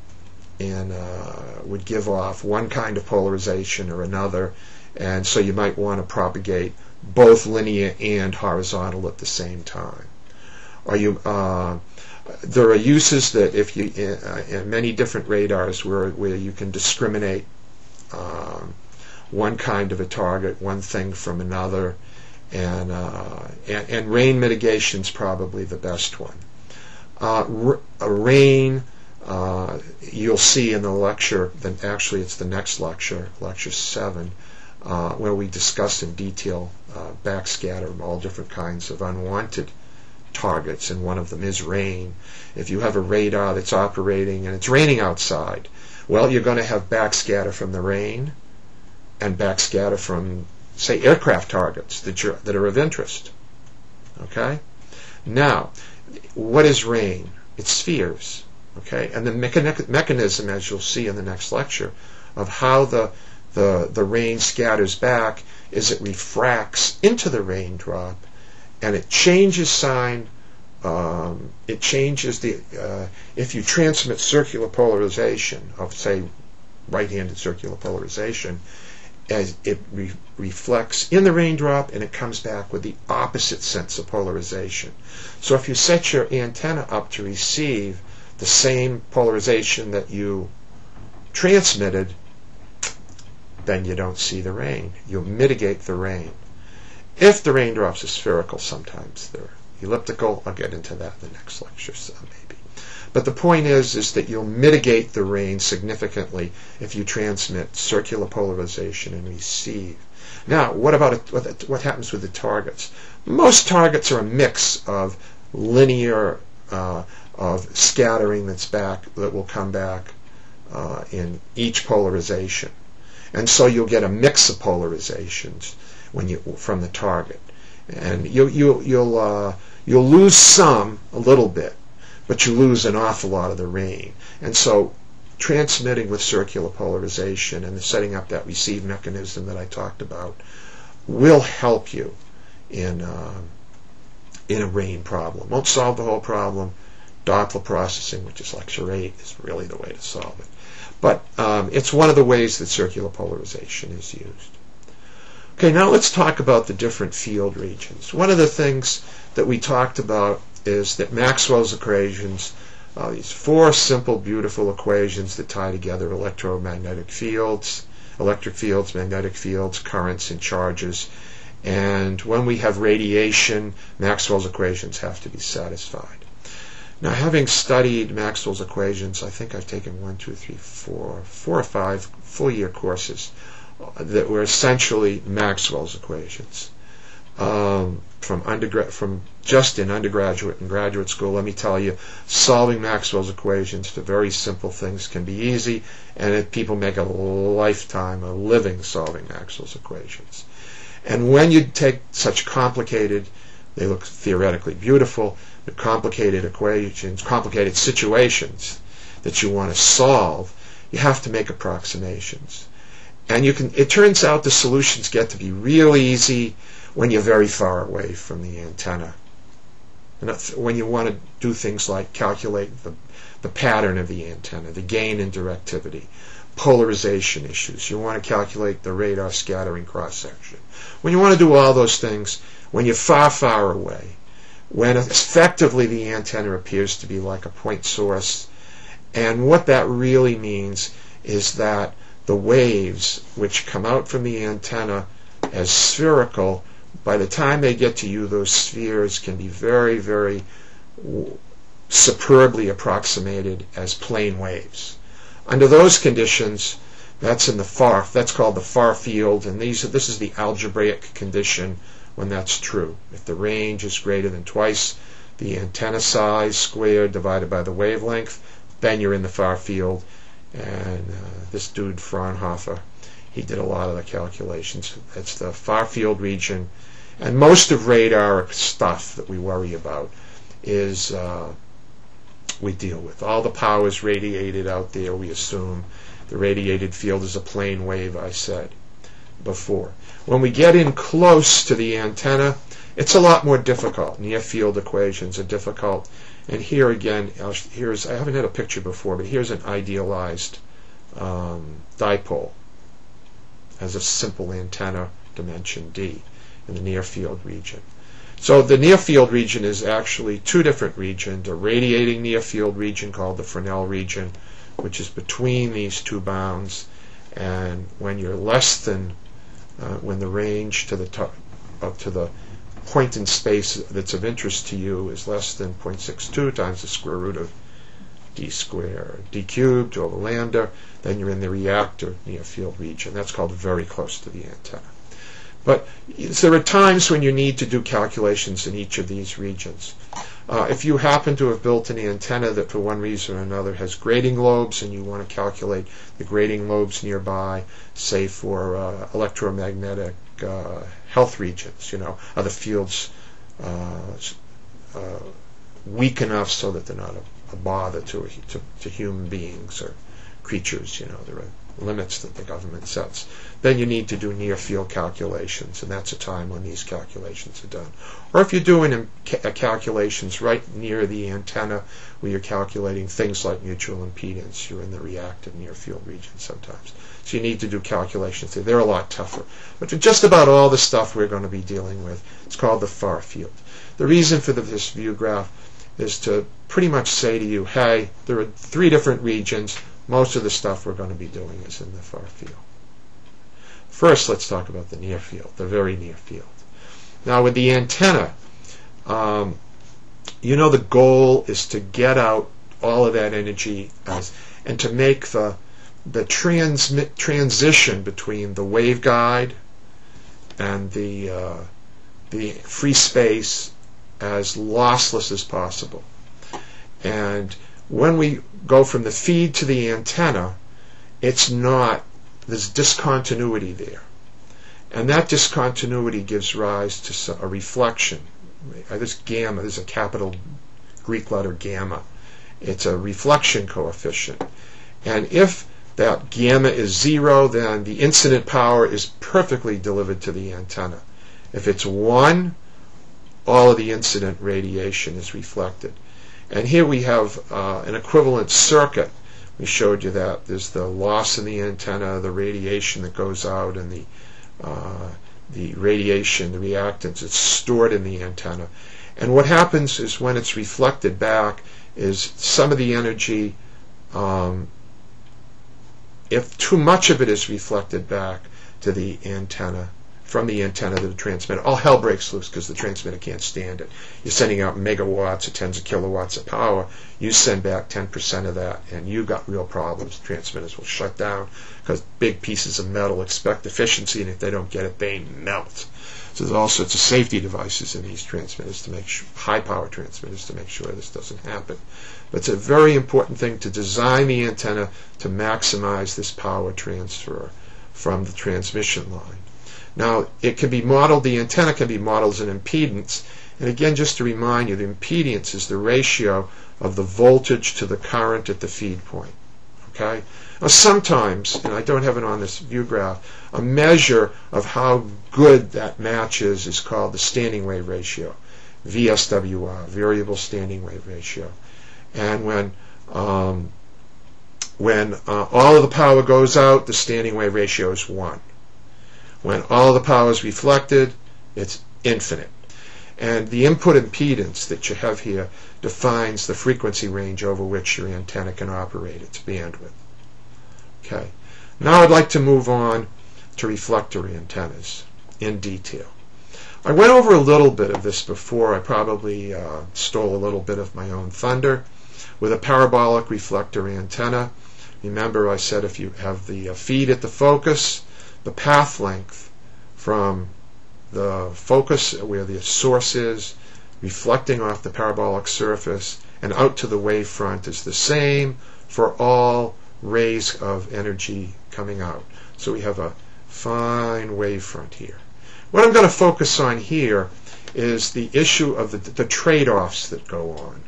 Speaker 1: and uh, would give off one kind of polarization or another, and so you might want to propagate both linear and horizontal at the same time. Or you, uh, there are uses that if you in, uh, in, many different radars where where you can discriminate um, one kind of a target, one thing from another, and uh, and, and, rain mitigation is probably the best one. Uh, a rain. Uh, you'll see in the lecture, then actually it's the next lecture, lecture 7, uh, where we discuss in detail uh, backscatter of all different kinds of unwanted targets, and one of them is rain. If you have a radar that's operating and it's raining outside, well, you're going to have backscatter from the rain and backscatter from, say, aircraft targets that, that are of interest. Okay? Now, what is rain? It's spheres. Okay? And the mechanism, as you'll see in the next lecture, of how the the, the rain scatters back is it refracts into the raindrop and it changes sign. Um, it changes the, uh, if you transmit circular polarization of, say, right-handed circular polarization, as it re- reflects in the raindrop and it comes back with the opposite sense of polarization. So if you set your antenna up to receive the same polarization that you transmitted, then you don't see the rain. You mitigate the rain. If the raindrops are spherical, sometimes they're elliptical. I'll get into that in the next lecture, so maybe. But the point is, is that you'll mitigate the rain significantly if you transmit circular polarization and receive. Now, what about what happens with the targets? Most targets are a mix of linear, uh, of scattering that's back that will come back uh, in each polarization and so you'll get a mix of polarizations when you from the target, and you you you'll uh, you'll lose some a little bit, but you lose an awful lot of the rain, and so transmitting with circular polarization and setting up that receive mechanism that I talked about will help you in uh, in a rain problem. Won't solve the whole problem. Doppler processing, which is lecture 8, is really the way to solve it. But um, it's one of the ways that circular polarization is used. Okay, now let's talk about the different field regions. One of the things that we talked about is that Maxwell's equations, uh, these four simple, beautiful equations that tie together electromagnetic fields, electric fields, magnetic fields, currents, and charges. And when we have radiation, Maxwell's equations have to be satisfied. Now, having studied Maxwell's equations, I think I've taken one, two, three, four, four or five full year courses that were essentially Maxwell's equations. Um, from undergrad, from just in undergraduate and graduate school, let me tell you, solving Maxwell's equations for very simple things can be easy, and it, people make a lifetime, a living solving Maxwell's equations. And when you take such complicated, they look theoretically beautiful, but complicated equations, complicated situations that you want to solve, you have to make approximations. And you can it turns out the solutions get to be real easy when you're very far away from the antenna. And when you want to do things like calculate the, the pattern of the antenna, the gain and directivity. polarization issues. You want to calculate the radar scattering cross section. When you want to do all those things, when you're far, far away, when effectively the antenna appears to be like a point source, and what that really means is that the waves which come out from the antenna as spherical, by the time they get to you, those spheres can be very, very superbly approximated as plane waves. Under those conditions, that's in the far, that's called the far field, and these, this is the algebraic condition when that's true. If the range is greater than twice the antenna size squared divided by the wavelength, then you're in the far field. And uh, this dude, Fraunhofer, he did a lot of the calculations. It's the far field region. And most of radar stuff that we worry about is uh, we deal with. All the power is radiated out there, we assume. The radiated field is a plane wave, I said before. When we get in close to the antenna, it's a lot more difficult. Near field equations are difficult. And here again, here's I haven't had a picture before, but here's an idealized um, dipole as a simple antenna dimension d in the near field region. So the near field region is actually two different regions, a radiating near field region called the Fresnel region, which is between these two bounds, and when you're less than, uh, when the range to the top, up to the point in space that's of interest to you is less than 0.62 times the square root of d squared, d cubed or the lambda, then you're in the reactive near field region. That's called very close to the antenna. But there are times when you need to do calculations in each of these regions. Uh, if you happen to have built an antenna that for one reason or another has grating lobes and you want to calculate the grating lobes nearby, say for uh, electromagnetic uh, health regions, you know, are the fields uh, uh, weak enough so that they're not a, bother to, to, to human beings or creatures, you know, there are limits that the government sets. Then you need to do near field calculations, and that's a time when these calculations are done. Or if you're doing calculations right near the antenna where you're calculating things like mutual impedance, you're in the reactive near field region sometimes. So you need to do calculations there. They're a lot tougher. But for just about all the stuff we're going to be dealing with, it's called the far field. The reason for this view graph is to pretty much say to you, hey, there are three different regions most of the stuff we're going to be doing is in the far field. First, let's talk about the near field, the very near field. Now, with the antenna, um, you know the goal is to get out all of that energy as, and to make the the transmit transition between the waveguide and the uh, the free space as lossless as possible. And when we go from the feed to the antenna, it's not, there's discontinuity there. And that discontinuity gives rise to a reflection. Uh, this gamma, this is a capital Greek letter gamma. It's a reflection coefficient. And if that gamma is zero, then the incident power is perfectly delivered to the antenna. If it's one, all of the incident radiation is reflected. And here we have uh, an equivalent circuit. We showed you that. There's the loss in the antenna, the radiation that goes out, and the, uh, the radiation, the reactance, it's stored in the antenna. And what happens is when it's reflected back is some of the energy, um, if too much of it is reflected back to the antenna, from the antenna to the transmitter. All hell breaks loose because the transmitter can't stand it. You're sending out megawatts or tens of kilowatts of power. You send back 10% of that, and you've got real problems. Transmitters will shut down because big pieces of metal expect efficiency, and if they don't get it, they melt. So there's all sorts of safety devices in these transmitters to make sure, high power transmitters to make sure this doesn't happen. But it's a very important thing to design the antenna to maximize this power transfer from the transmission line. Now, it can be modeled, the antenna can be modeled as an impedance. And again, just to remind you, the impedance is the ratio of the voltage to the current at the feed point. Okay? Now, sometimes, and I don't have it on this view graph, a measure of how good that match is is called the standing wave ratio, VSWR, variable standing wave ratio. And when um, When uh, all of the power goes out, the standing wave ratio is 1. When all the power is reflected, it's infinite. And the input impedance that you have here defines the frequency range over which your antenna can operate its bandwidth. Okay. Now I'd like to move on to reflector antennas in detail. I went over a little bit of this before. I probably uh, stole a little bit of my own thunder. With a parabolic reflector antenna, remember I said if you have the uh, feed at the focus, the path length from the focus where the source is reflecting off the parabolic surface and out to the wavefront is the same for all rays of energy coming out. So we have a fine wavefront here. What I'm going to focus on here is the issue of the, the trade-offs that go on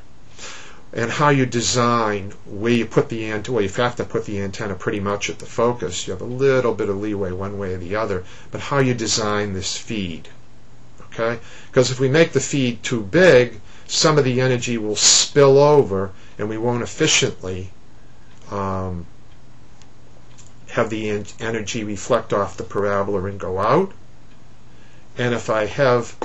Speaker 1: and how you design where you put the antenna. Well, you have to put the antenna pretty much at the focus. You have a little bit of leeway one way or the other, but how you design this feed. Okay? Because if we make the feed too big, some of the energy will spill over and we won't efficiently um, have the energy reflect off the parabola and go out. And if I have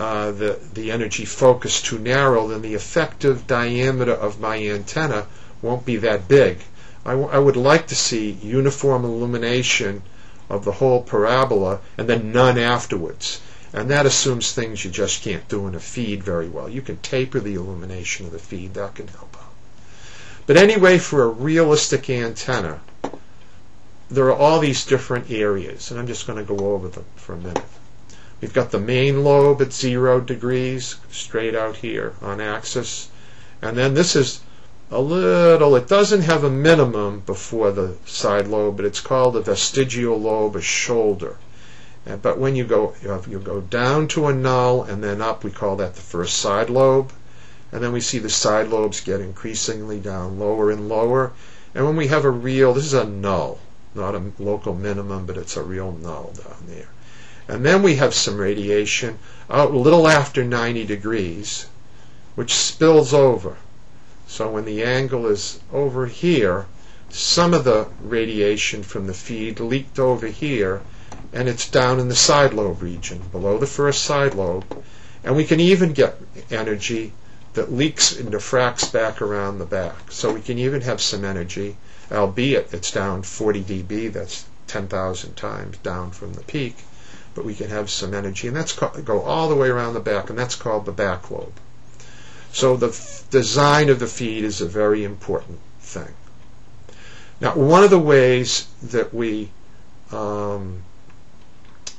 Speaker 1: uh, the, the energy focus too narrow, then the effective diameter of my antenna won't be that big. I, I would like to see uniform illumination of the whole parabola and then none afterwards. And that assumes things you just can't do in a feed very well. You can taper the illumination of the feed, that can help out. But anyway, for a realistic antenna, there are all these different areas, and I'm just going to go over them for a minute. We've got the main lobe at zero degrees, straight out here on axis. And then this is a little, it doesn't have a minimum before the side lobe, but it's called a vestigial lobe, a shoulder. Uh, but when you go, you go down to a null and then up, we call that the first side lobe. And then we see the side lobes get increasingly down lower and lower. And when we have a real, this is a null not a local minimum, but it's a real null down there. And then we have some radiation out a little after 90 degrees, which spills over. So when the angle is over here, some of the radiation from the feed leaked over here, and it's down in the side lobe region, below the first side lobe. And we can even get energy that leaks and diffracts back around the back. So we can even have some energy albeit it's down 40 dB, that's 10,000 times down from the peak, but we can have some energy, and that's called, go all the way around the back, and that's called the back lobe. So the f- design of the feed is a very important thing. Now, one of the ways that we um,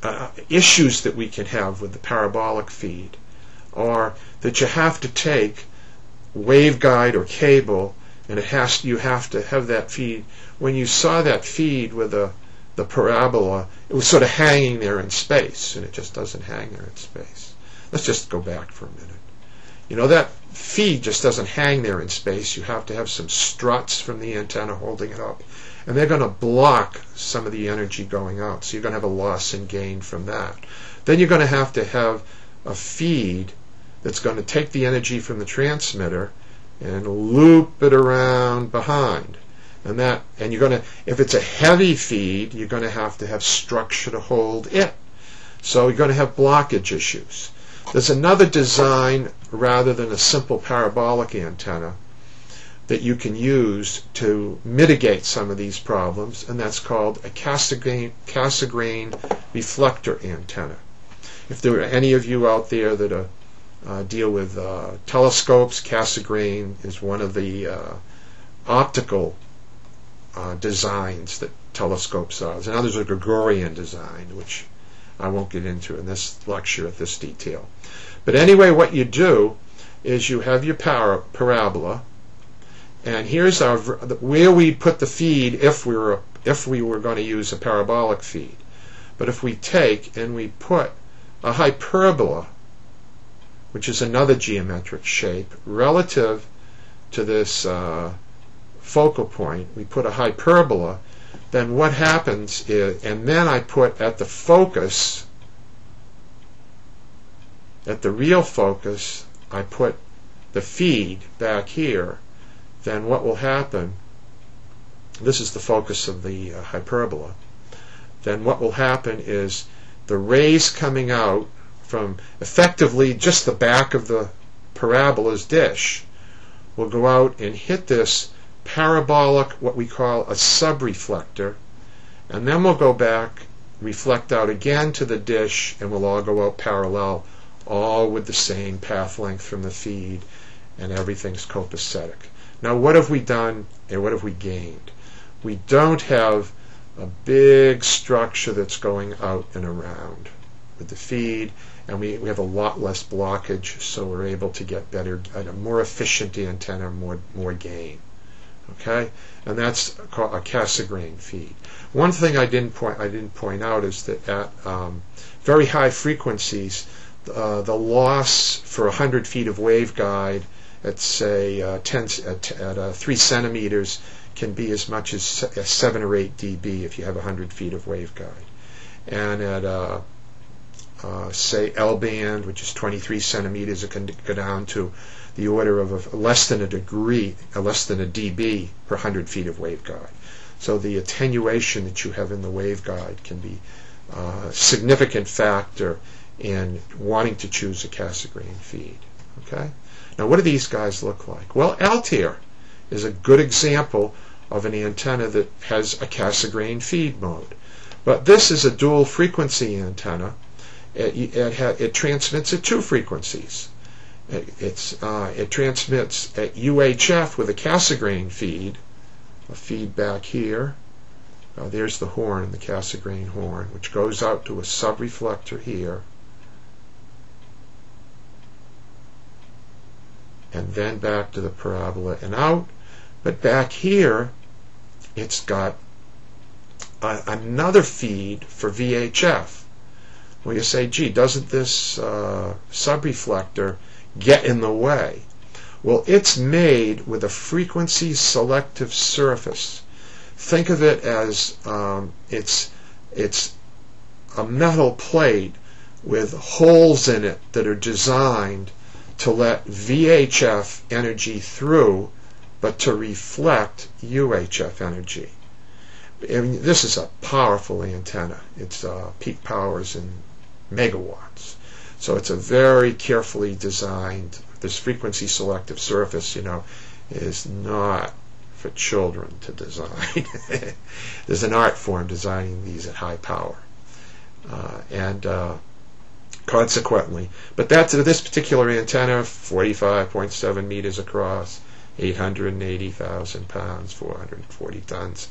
Speaker 1: uh, issues that we can have with the parabolic feed are that you have to take waveguide or cable and it has you have to have that feed. When you saw that feed with the the parabola, it was sort of hanging there in space, and it just doesn't hang there in space. Let's just go back for a minute. You know that feed just doesn't hang there in space. You have to have some struts from the antenna holding it up, and they're going to block some of the energy going out. So you're going to have a loss and gain from that. Then you're going to have to have a feed that's going to take the energy from the transmitter and loop it around behind. And that and you're going to if it's a heavy feed, you're going to have to have structure to hold it. So you're going to have blockage issues. There's another design rather than a simple parabolic antenna that you can use to mitigate some of these problems, and that's called a Cassegrain, Cassegrain reflector antenna. If there are any of you out there that are uh, deal with uh, telescopes. Cassegrain is one of the uh, optical uh, designs that telescopes are. Others a Gregorian design, which I won't get into in this lecture at this detail. But anyway, what you do is you have your para- parabola, and here's our where we put the feed if we were if we were going to use a parabolic feed. But if we take and we put a hyperbola which is another geometric shape, relative to this uh, focal point, we put a hyperbola, then what happens is, and then I put at the focus, at the real focus, I put the feed back here, then what will happen? This is the focus of the uh, hyperbola, then what will happen is the rays coming out from effectively just the back of the parabola's dish will go out and hit this parabolic, what we call a subreflector, and then we'll go back, reflect out again to the dish, and we'll all go out parallel, all with the same path length from the feed, and everything's copacetic. Now, what have we done and what have we gained? We don't have a big structure that's going out and around with the feed, and we, we have a lot less blockage, so we're able to get better, a more efficient antenna, more more gain. Okay, and that's called a Cassegrain feed. One thing I didn't point I didn't point out is that at um, very high frequencies, uh, the loss for 100 feet of waveguide at say uh, 10 at, at uh, 3 centimeters can be as much as 7 or 8 dB if you have 100 feet of waveguide. And at uh, uh, say L band, which is 23 centimeters, it can go down to the order of a, less than a degree, uh, less than a dB per 100 feet of waveguide. So the attenuation that you have in the waveguide can be uh, a significant factor in wanting to choose a Cassegrain feed. Okay. Now, what do these guys look like? Well, Altair is a good example of an antenna that has a Cassegrain feed mode. But this is a dual frequency antenna. It, it, it transmits at two frequencies. It, uh, it transmits at UHF with a Cassegrain feed, a feedback here. Uh, there's the horn, the Cassegrain horn, which goes out to a subreflector here. and then back to the parabola and out. But back here, it's got a, another feed for VHF. Well, you say, gee, doesn't this uh, subreflector get in the way? Well, it's made with a frequency selective surface. Think of it as um, it's it's a metal plate with holes in it that are designed to let VHF energy through, but to reflect UHF energy. Mean, this is a powerful antenna. It's uh, peak powers in megawatts. So it's a very carefully designed, this frequency selective surface, you know, is not for children to design. There's an art form designing these at high power. Uh, and uh, consequently. But that's this particular antenna, 45.7 meters across, 880,000 pounds, 440 tons.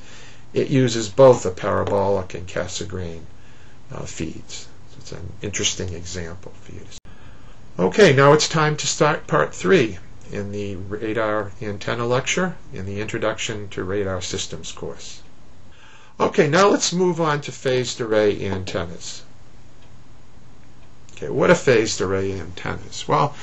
Speaker 1: It uses both a parabolic and Cassegrain uh, feeds. It's an interesting example for you to see. Okay, now it's time to start part three in the radar antenna lecture in the Introduction to Radar Systems course. Okay, now let's move on to phased array antennas. Okay, what are phased array antennas? Well,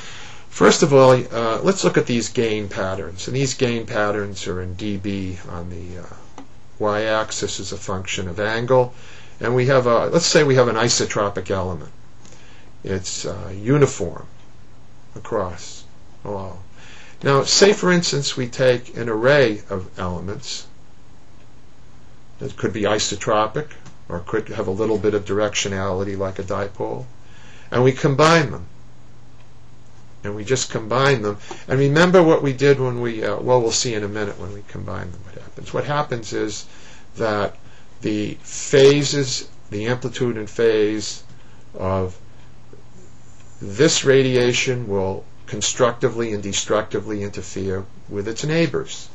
Speaker 1: first of all, uh, let's look at these gain patterns. And these gain patterns are in dB on the uh, y-axis as a function of angle. And we have a, let's say we have an isotropic element. It's uh, uniform across all. Now, say for instance we take an array of elements. It could be isotropic, or could have a little bit of directionality like a dipole and we combine them. And we just combine them. And remember what we did when we, uh, well, we'll see in a minute when we combine them what happens. What happens is that the phases, the amplitude and phase of this radiation will constructively and destructively interfere with its neighbors.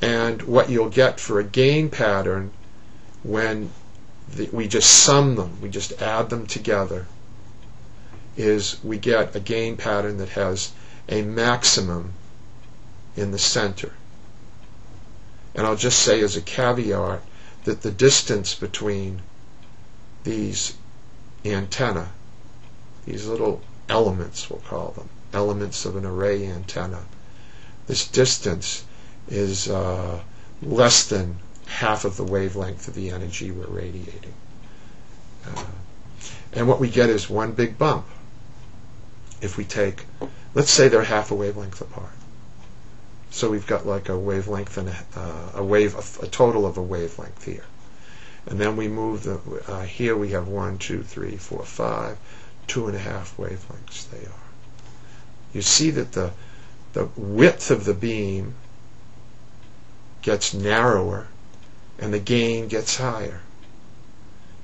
Speaker 1: And what you'll get for a gain pattern when the, we just sum them, we just add them together, is we get a gain pattern that has a maximum in the center. And I'll just say as a caveat that the distance between these antenna, these little elements, we'll call them, elements of an array antenna, this distance is uh, less than half of the wavelength of the energy we're radiating. Uh, and what we get is one big bump. If we take, let's say they're half a wavelength apart. So we've got like a wavelength and a, uh, a wave, a, a, total of a wavelength here. And then we move the, uh, here we have one, two, three, four, five, two and a half wavelengths they are. You see that the, the width of the beam gets narrower and the gain gets higher.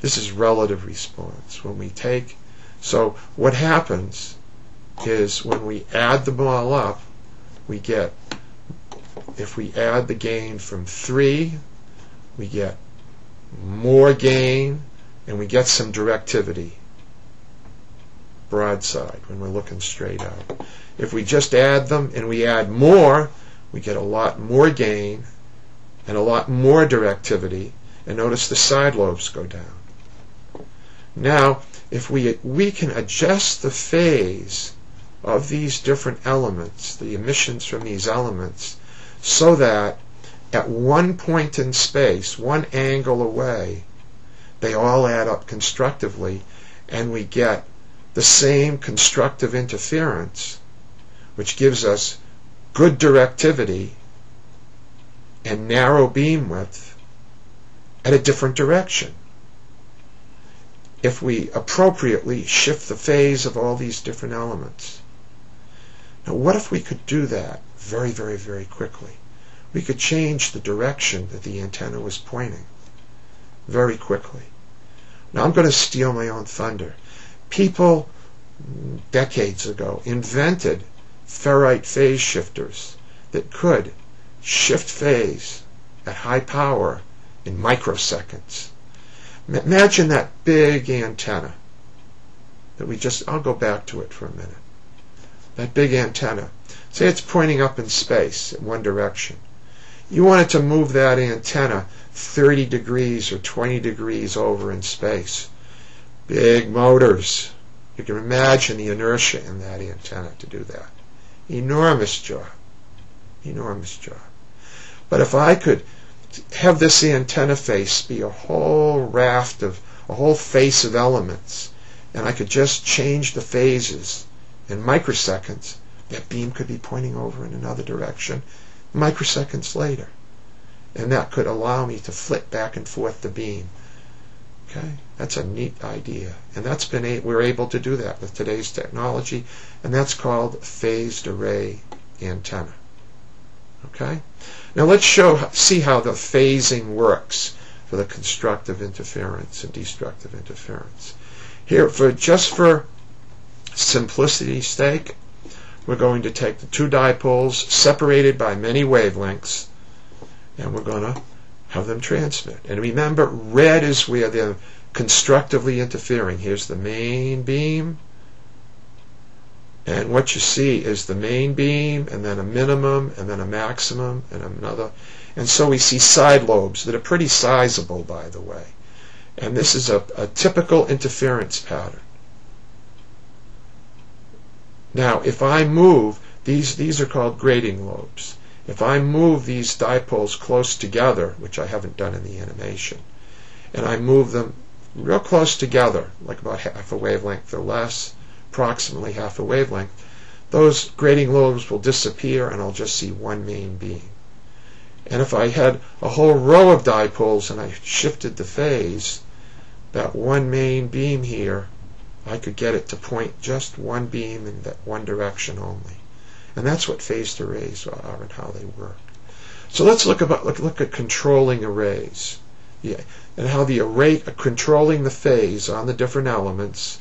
Speaker 1: This is relative response. When we take, so what happens is when we add them all up, we get, if we add the gain from 3, we get more gain, and we get some directivity broadside when we're looking straight out. If we just add them and we add more, we get a lot more gain and a lot more directivity, and notice the side lobes go down. Now, if we, we can adjust the phase of these different elements, the emissions from these elements, so that at one point in space, one angle away, they all add up constructively, and we get the same constructive interference, which gives us good directivity and narrow beam width at a different direction if we appropriately shift the phase of all these different elements. Now, what if we could do that very, very, very quickly? We could change the direction that the antenna was pointing very quickly. Now, I'm going to steal my own thunder. People decades ago invented ferrite phase shifters that could shift phase at high power in microseconds. Imagine that big antenna that we just, I'll go back to it for a minute. That big antenna. Say it's pointing up in space in one direction. You wanted to move that antenna 30 degrees or 20 degrees over in space. Big motors. You can imagine the inertia in that antenna to do that. Enormous job. Enormous job. But if I could have this antenna face be a whole raft of, a whole face of elements, and I could just change the phases in microseconds, that beam could be pointing over in another direction microseconds later. And that could allow me to flit back and forth the beam. Okay, that's a neat idea, and that's been a, we're able to do that with today's technology, and that's called phased array antenna. Okay? Now let's show, see how the phasing works for the constructive interference and destructive interference. Here, for just for simplicity's sake, we're going to take the two dipoles separated by many wavelengths, and we're going to have them transmit. And remember, red is where they're constructively interfering. Here's the main beam, and what you see is the main beam, and then a minimum, and then a maximum, and another. And so we see side lobes that are pretty sizable, by the way. And this is a, a typical interference pattern. Now, if I move, these, these are called grating lobes. If I move these dipoles close together, which I haven't done in the animation, and I move them real close together, like about half a wavelength or less, approximately half a wavelength, those grating lobes will disappear and I'll just see one main beam. And if I had a whole row of dipoles and I shifted the phase, that one main beam here, I could get it to point just one beam in that one direction only. And that's what phased arrays are and how they work. So let's look about look, look at controlling arrays. Yeah, and how the array controlling the phase on the different elements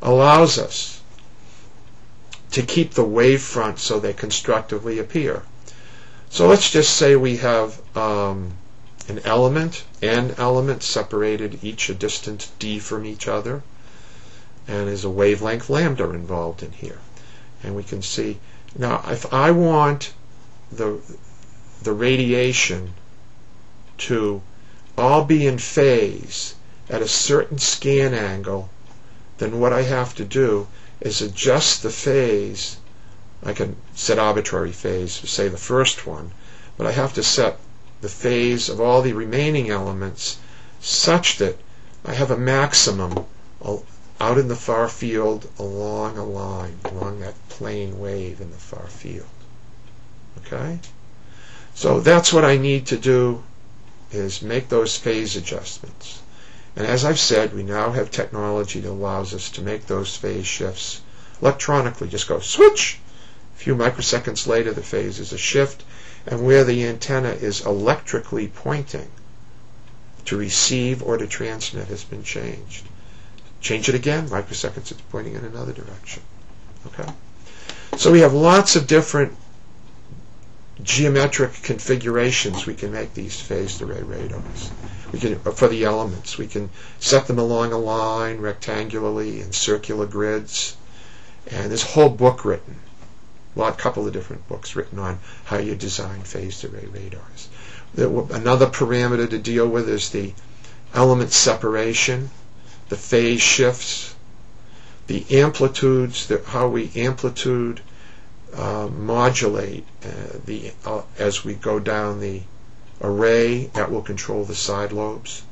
Speaker 1: allows us to keep the wavefront so they constructively appear. So let's just say we have um, an element, n elements separated each a distance d from each other, and there's a wavelength lambda involved in here. And we can see, now if I want the, the radiation to all be in phase at a certain scan angle then what I have to do is adjust the phase. I can set arbitrary phase, say the first one, but I have to set the phase of all the remaining elements such that I have a maximum out in the far field along a line, along that plane wave in the far field. Okay? So that's what I need to do is make those phase adjustments. And as I've said, we now have technology that allows us to make those phase shifts electronically. Just go switch. A few microseconds later, the phase is a shift, and where the antenna is electrically pointing to receive or to transmit has been changed. Change it again, microseconds, it's pointing in another direction. Okay? So we have lots of different geometric configurations we can make these phased array radars. We can uh, for the elements. We can set them along a line rectangularly in circular grids. And there's a whole book written. Well, a couple of different books written on how you design phased array radars. Another parameter to deal with is the element separation, the phase shifts, the amplitudes, the, how we amplitude uh, modulate uh, the uh, as we go down the array that will control the side lobes.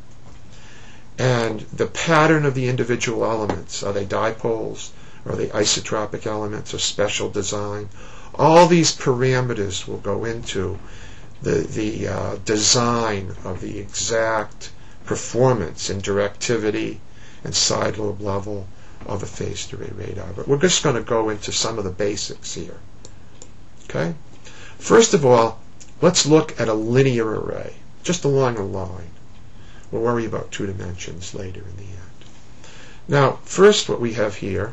Speaker 1: And the pattern of the individual elements are they dipoles are they isotropic elements or special design? All these parameters will go into the the uh, design of the exact performance and directivity and side lobe level of a phased array radar but we're just going to go into some of the basics here Okay? First of all, let's look at a linear array, just along a line. We'll worry about two dimensions later in the end. Now, first what we have here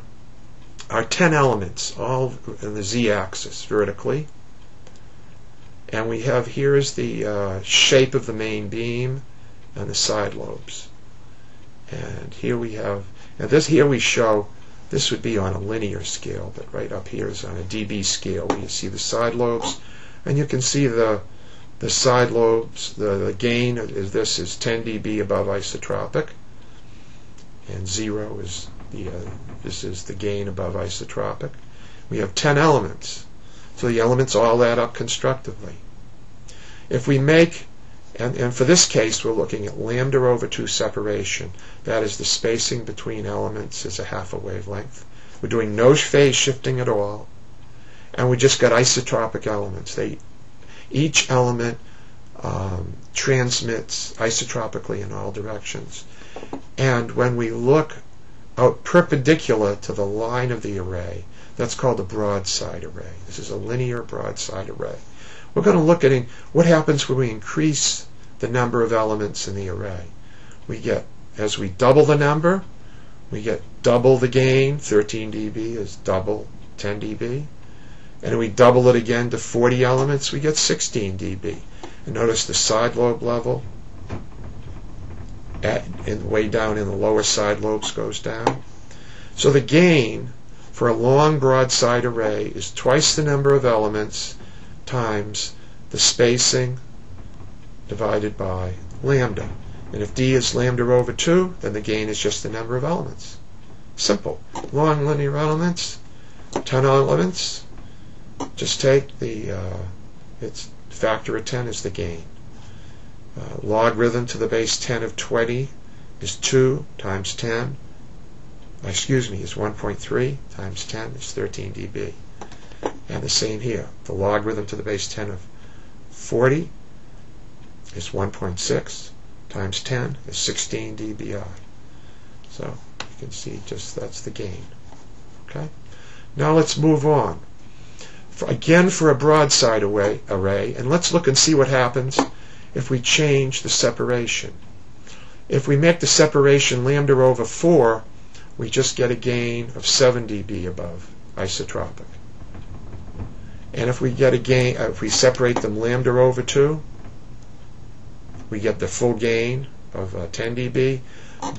Speaker 1: are 10 elements, all in the z-axis vertically. And we have here is the uh, shape of the main beam and the side lobes. And here we have, and this here we show this would be on a linear scale, but right up here is on a dB scale where you see the side lobes, and you can see the the side lobes, the, the gain is this is 10 dB above isotropic, and zero is the uh, this is the gain above isotropic. We have 10 elements, so the elements all add up constructively. If we make and, and for this case, we're looking at lambda over 2 separation. That is the spacing between elements is a half a wavelength. We're doing no phase shifting at all. And we just got isotropic elements. They, each element um, transmits isotropically in all directions. And when we look out perpendicular to the line of the array, that's called a broadside array. This is a linear broadside array. We're going to look at what happens when we increase the number of elements in the array. We get, as we double the number, we get double the gain, 13 dB is double 10 dB. And we double it again to 40 elements, we get 16 dB. And notice the side lobe level at, in, way down in the lower side lobes goes down. So the gain for a long broadside array is twice the number of elements times the spacing divided by lambda. And if d is lambda over 2, then the gain is just the number of elements. Simple. Long linear elements, 10 elements, just take the, uh, its factor of 10 is the gain. Uh, logarithm to the base 10 of 20 is 2 times 10. Excuse me, is 1.3 times 10 is 13 dB. And the same here. The logarithm to the base 10 of 40 is 1.6 times 10 is 16 dBi. So you can see just that's the gain. Okay. Now let's move on. For, again for a broadside array, array, and let's look and see what happens if we change the separation. If we make the separation lambda over 4, we just get a gain of 7 dB above isotropic. And if we get a gain, if we separate them lambda over 2, we get the full gain of uh, 10 dB.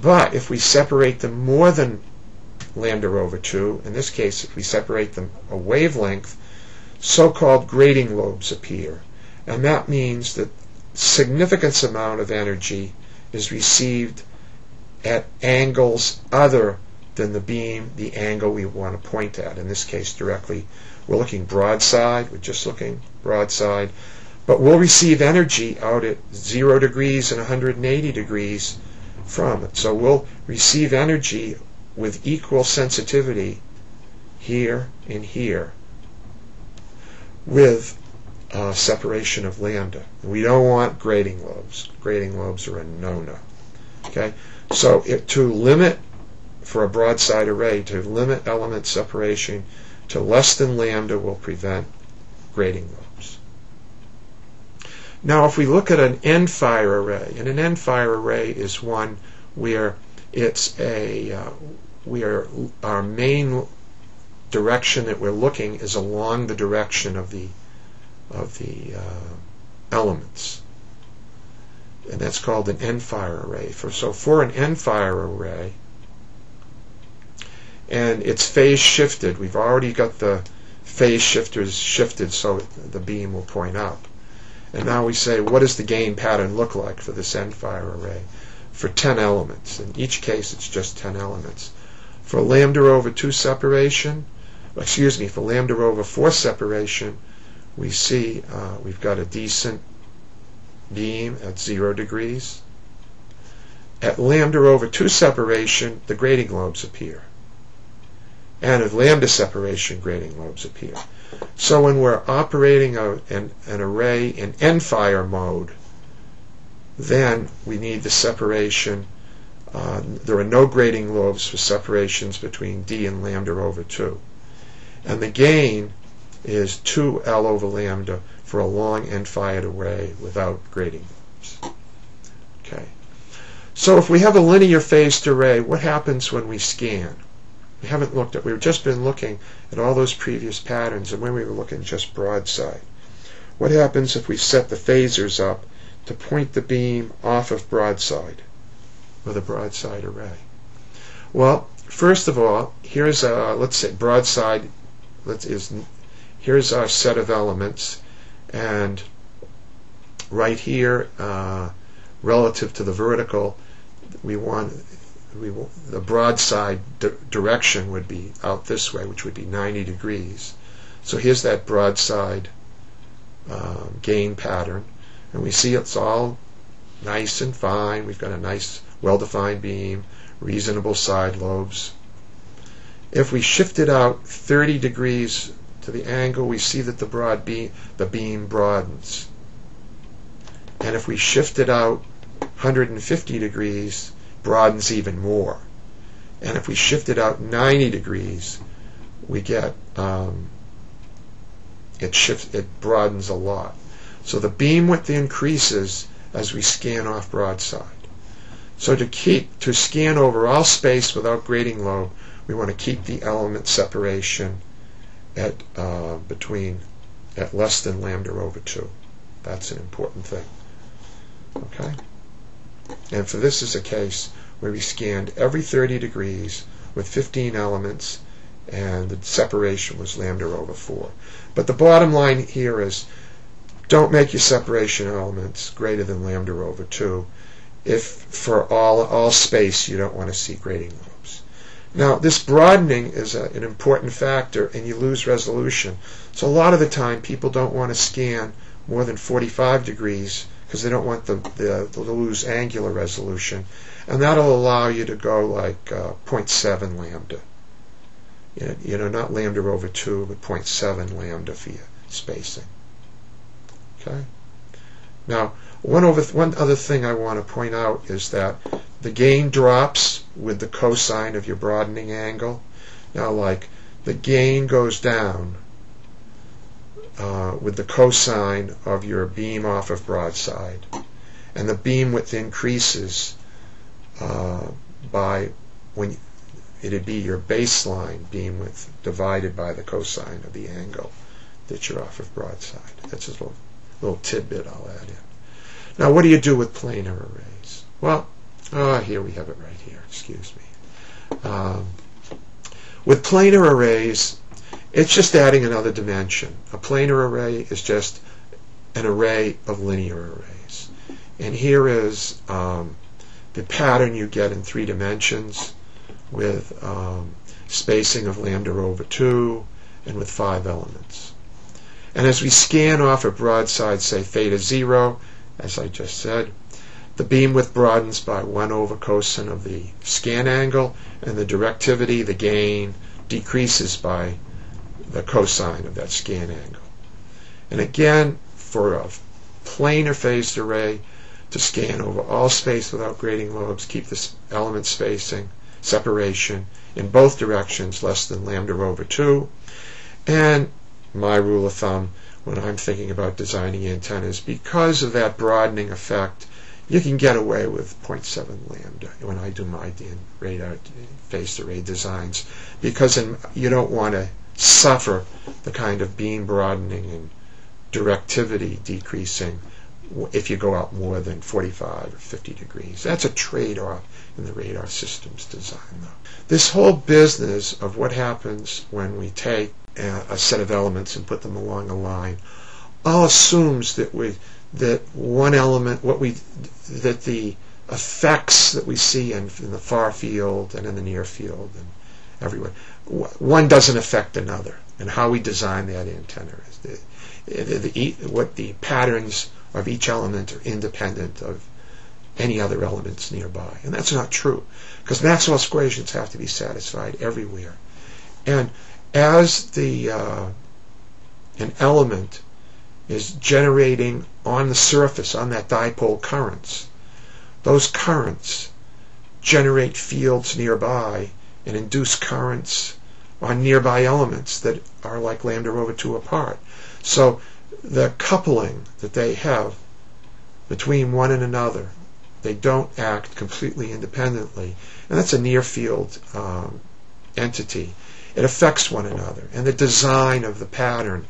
Speaker 1: But if we separate them more than lambda over 2, in this case if we separate them a wavelength, so-called grating lobes appear. And that means that significant amount of energy is received at angles other than the beam, the angle we want to point at. In this case directly, we're looking broadside, we're just looking broadside. But we'll receive energy out at 0 degrees and 180 degrees from it. So we'll receive energy with equal sensitivity here and here with uh, separation of lambda. We don't want grating lobes. Grating lobes are a no-no. Okay, so it, to limit for a broadside array, to limit element separation to less than lambda will prevent grating lobes. Now, if we look at an end fire array, and an end fire array is one where it's a uh, we are our main direction that we're looking is along the direction of the of the uh, elements. And that's called an end fire array. For so for an end fire array and it's phase shifted. We've already got the phase shifters shifted so the beam will point up and now we say what does the gain pattern look like for this end fire array for 10 elements in each case it's just 10 elements for lambda over 2 separation excuse me for lambda over 4 separation we see uh, we've got a decent beam at 0 degrees. At lambda over 2 separation, the grating lobes appear. And at lambda separation, grating lobes appear. So when we're operating a, an, an array in end fire mode, then we need the separation. Uh, there are no grating lobes for separations between d and lambda over 2. And the gain is 2L over lambda for a long end fired array without grating lobes. Okay. So if we have a linear phased array, what happens when we scan? We haven't looked at, we've just been looking at all those previous patterns and when we were looking just broadside. What happens if we set the phasers up to point the beam off of broadside with a broadside array? Well, first of all, here's a, let's say broadside let's, is here's our set of elements and right here uh, relative to the vertical we want we the broadside di direction would be out this way which would be 90 degrees. So here's that broadside um, gain pattern and we see it's all nice and fine. We've got a nice well-defined beam reasonable side lobes. If we shift it out 30 degrees to the angle, we see that the broad beam, the beam broadens. And if we shift it out 150 degrees, broadens even more. And if we shift it out 90 degrees, we get um, it shifts, it broadens a lot. So the beam width increases as we scan off broadside. So to keep to scan over all space without grating lobe, we want to keep the element separation at uh, between at less than lambda over 2. That's an important thing. Okay? And for this is a case where we scanned every 30 degrees with 15 elements and the separation was lambda over 4. But the bottom line here is don't make your separation elements greater than lambda over 2 if for all, all space you don't want to see grating lobes. Now, this broadening is a, an important factor, and you lose resolution. So a lot of the time, people don't want to scan more than 45 degrees because they don't want the, the, the lose angular resolution, and that'll allow you to go like uh, 0.7 lambda. You know, you know, not lambda over 2, but 0.7 lambda for your spacing. Okay. Now, one, over, one other thing I want to point out is that the gain drops with the cosine of your broadening angle. Now, like the gain goes down uh, with the cosine of your beam off of broadside, and the beam width increases uh, by when it'd be your baseline beam width divided by the cosine of the angle that you're off of broadside. That's a little, little tidbit I'll add in. Now, what do you do with planar arrays? Well, Ah, here we have it right here. Excuse me. Um, with planar arrays, it's just adding another dimension. A planar array is just an array of linear arrays. And here is um, the pattern you get in three dimensions with um, spacing of lambda over 2 and with five elements. And as we scan off a broadside, say theta 0, as I just said, the beam width broadens by 1 over cosine of the scan angle, and the directivity, the gain, decreases by the cosine of that scan angle. And again, for a planar phased array to scan over all space without grating lobes, keep the element spacing, separation in both directions less than lambda over 2. And my rule of thumb when I'm thinking about designing antennas, because of that broadening effect, you can get away with 0.7 lambda when I do my radar phased array designs, because you don't want to suffer the kind of beam broadening and directivity decreasing if you go out more than 45 or 50 degrees. That's a trade-off in the radar systems design, though. This whole business of what happens when we take a set of elements and put them along a line all assumes that we that one element what we that the effects that we see in, in the far field and in the near field and everywhere. One doesn't affect another and how we design that antenna is the, the, the, what the patterns of each element are independent of any other elements nearby and that's not true because Maxwell's equations have to be satisfied everywhere. And as the uh, an element is generating on the surface on that dipole currents those currents generate fields nearby and induce currents on nearby elements that are like lambda over 2 apart so the coupling that they have between one and another they don't act completely independently and that's a near field um, entity it affects one another. And the design of the pattern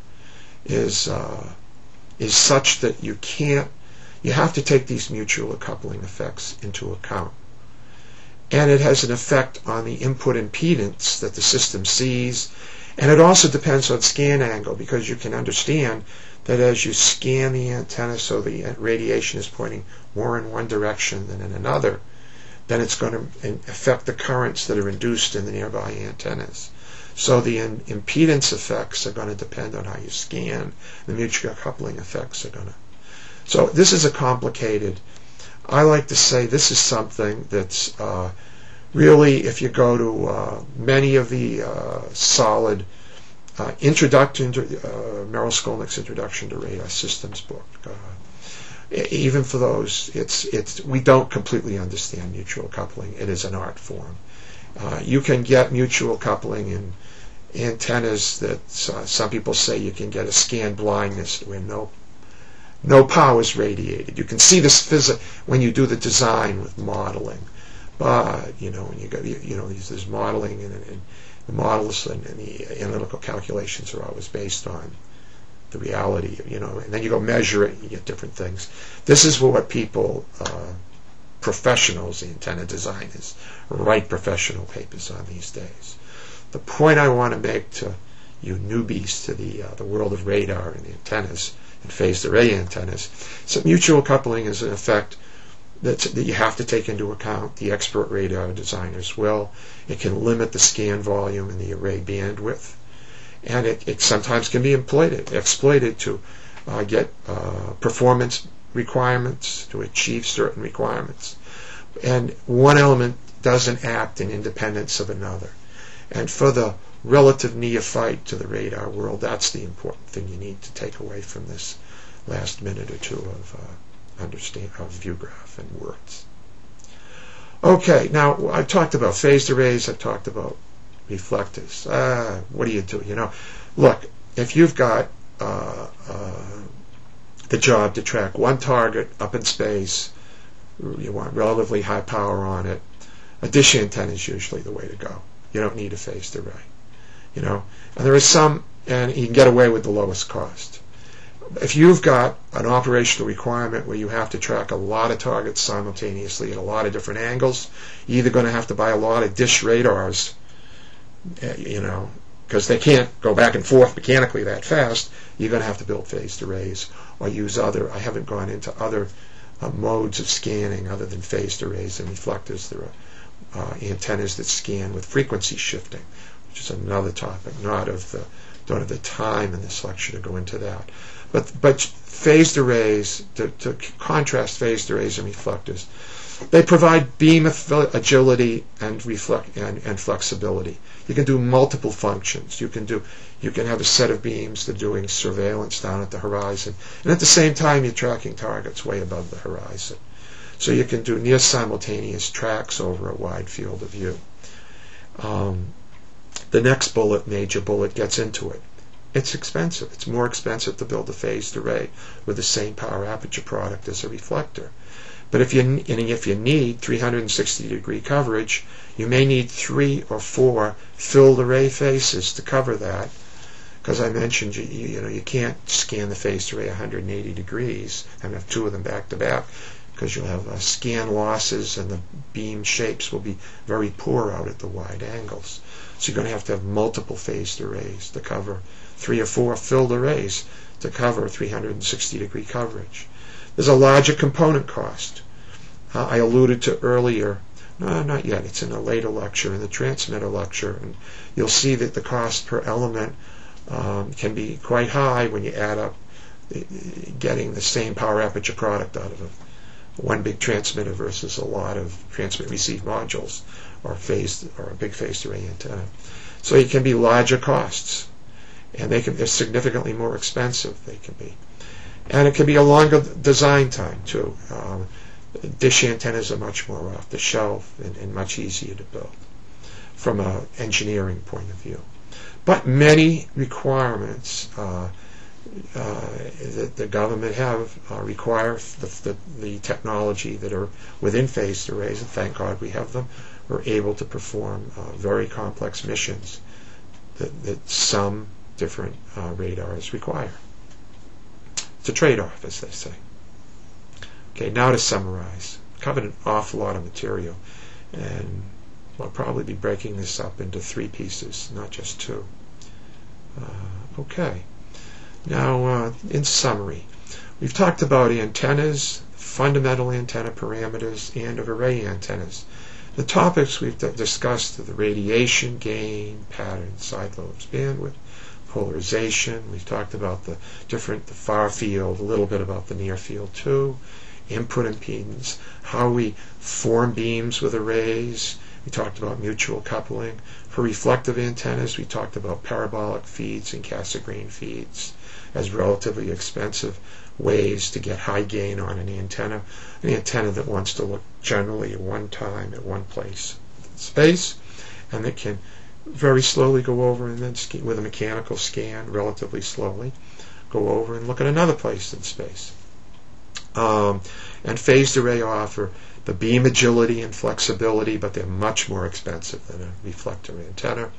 Speaker 1: is uh, is such that you can't you have to take these mutual coupling effects into account. And it has an effect on the input impedance that the system sees. And it also depends on scan angle because you can understand that as you scan the antenna so the radiation is pointing more in one direction than in another, then it's going to affect the currents that are induced in the nearby antennas. So the in, impedance effects are going to depend on how you scan. The mutual coupling effects are going to. So this is a complicated. I like to say this is something that's uh, really, if you go to uh, many of the uh, solid uh, introduction to uh, Merrill Skolnik's Introduction to Radar Systems book. Uh, even for those, it's it's we don't completely understand mutual coupling. It is an art form. You can get mutual coupling in antennas that some people say you can get a scan blindness where no no power is radiated. You can see this physics when you do the design with modeling, but you know when you go you know there's modeling and, and the models and, and, the analytical calculations are always based on the reality. You know, and then you go measure it, you get different things. This is what people. Uh, professionals, the antenna designers, write professional papers on these days. The point I want to make to you newbies to the uh, the world of radar and the antennas and phased array antennas, so mutual coupling is an effect that that you have to take into account. The expert radar designers will. It can limit the scan volume and the array bandwidth, and it, it sometimes can be exploited exploited to uh, get uh, performance requirements, to achieve certain requirements. And one element doesn't act in independence of another. And for the relative neophyte to the radar world, that's the important thing you need to take away from this last minute or two of uh, understand of view and words. Okay, now I've talked about phased arrays. I've talked about reflectors. Uh, what do you do? You know, look, if you've got uh, uh the job to track one target up in space. You want relatively high power on it. A dish antenna is usually the way to go. You don't need a phased array. You know, and there is some, and you can get away with the lowest cost. If you've got an operational requirement where you have to track a lot of targets simultaneously at a lot of different angles, you're either going to have to buy a lot of dish radars, eh, you know, because they can't go back and forth mechanically that fast, you're going to have to build phased arrays or use other. I haven't gone into other uh, modes of scanning other than phased arrays and reflectors. There are uh, antennas that scan with frequency shifting, which is another topic. Not of the don't have the time in this lecture to go into that. But but phased arrays to, to contrast phased arrays and reflectors. They provide beam agility and, reflect, and, and flexibility. You can do multiple functions. You can do you can have a set of beams that are doing surveillance down at the horizon, and at the same time you're tracking targets way above the horizon. So you can do near simultaneous tracks over a wide field of view. Um, the next bullet, major bullet, gets into it. It's expensive. It's more expensive to build a phased array with the same power aperture product as a reflector. But if you if you need 360 degree coverage, you may need three or four filled array faces to cover that. Because I mentioned you, you, you know you can't scan the phased array 180 degrees and have two of them back to back because you'll have uh, scan losses and the beam shapes will be very poor out at the wide angles. So you're going to have to have multiple phased arrays to cover three or four filled arrays to cover 360 degree coverage. There's a larger component cost. Uh, I alluded to earlier, no, not yet, it's in a later lecture, in the transmitter lecture, and you'll see that the cost per element um, can be quite high when you add up uh, getting the same power aperture product out of it one big transmitter versus a lot of transmit receive modules or phased or a big phased array antenna. So it can be larger costs, and they can they're significantly more expensive. They can be, and it can be a longer design time too. Um, dish antennas are much more off the shelf and, and much easier to build from an engineering point of view. But many requirements uh, uh, that the government have uh, require the, the, the, technology that are within phased arrays, and thank God we have them, are able to perform uh, very complex missions that, that some different uh, radars require. It's a trade-off, as they say. Okay, now to summarize. Covered an awful lot of material, and I'll probably be breaking this up into three pieces, not just two. Uh, okay. Now, uh, in summary, we've talked about antennas, fundamental antenna parameters, and of array antennas. The topics we've discussed are the radiation gain, pattern, side lobes, bandwidth, polarization. We've talked about the different, the far field, a little bit about the near field too, input impedance, how we form beams with arrays. We talked about mutual coupling. For reflective antennas, we talked about parabolic feeds and Cassegrain feeds as relatively expensive ways to get high gain on an antenna, an antenna that wants to look generally at one time at one place space, and that can very slowly go over and then with a mechanical scan relatively slowly go over and look at another place in space. Um, and phased array offer the beam agility and flexibility, but they're much more expensive than a reflector antenna.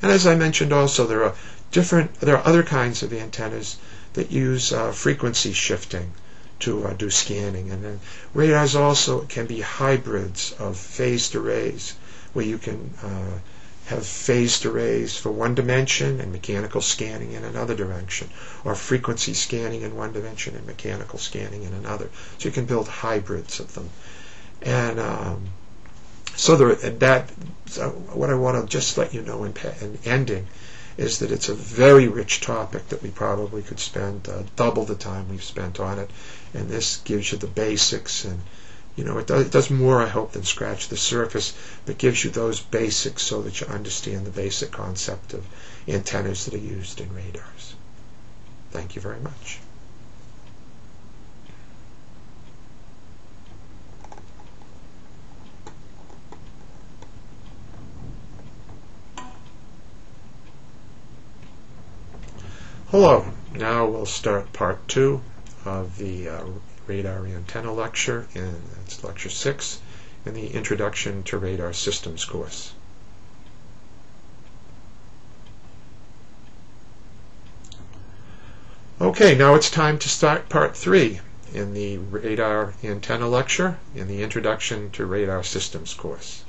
Speaker 1: And as I mentioned also, there are different, there are other kinds of antennas that use uh, frequency shifting to uh, do scanning. And then radars also can be hybrids of phased arrays where you can uh, have phased arrays for one dimension and mechanical scanning in another direction, or frequency scanning in one dimension and mechanical scanning in another. So you can build hybrids of them. And um, so there, that, so what I want to just let you know in, in ending is that it's a very rich topic that we probably could spend uh, double the time we've spent on it. And this gives you the basics and you know, it does, it does, more, I hope, than scratch the surface, but gives you those basics so that you understand the basic concept of antennas that are used in radars. Thank you very much. Hello, now we'll start part two of the uh, radar antenna lecture, and it's lecture six in the Introduction to Radar Systems course. Okay, now it's time to start part three in the radar antenna lecture in the Introduction to Radar Systems course.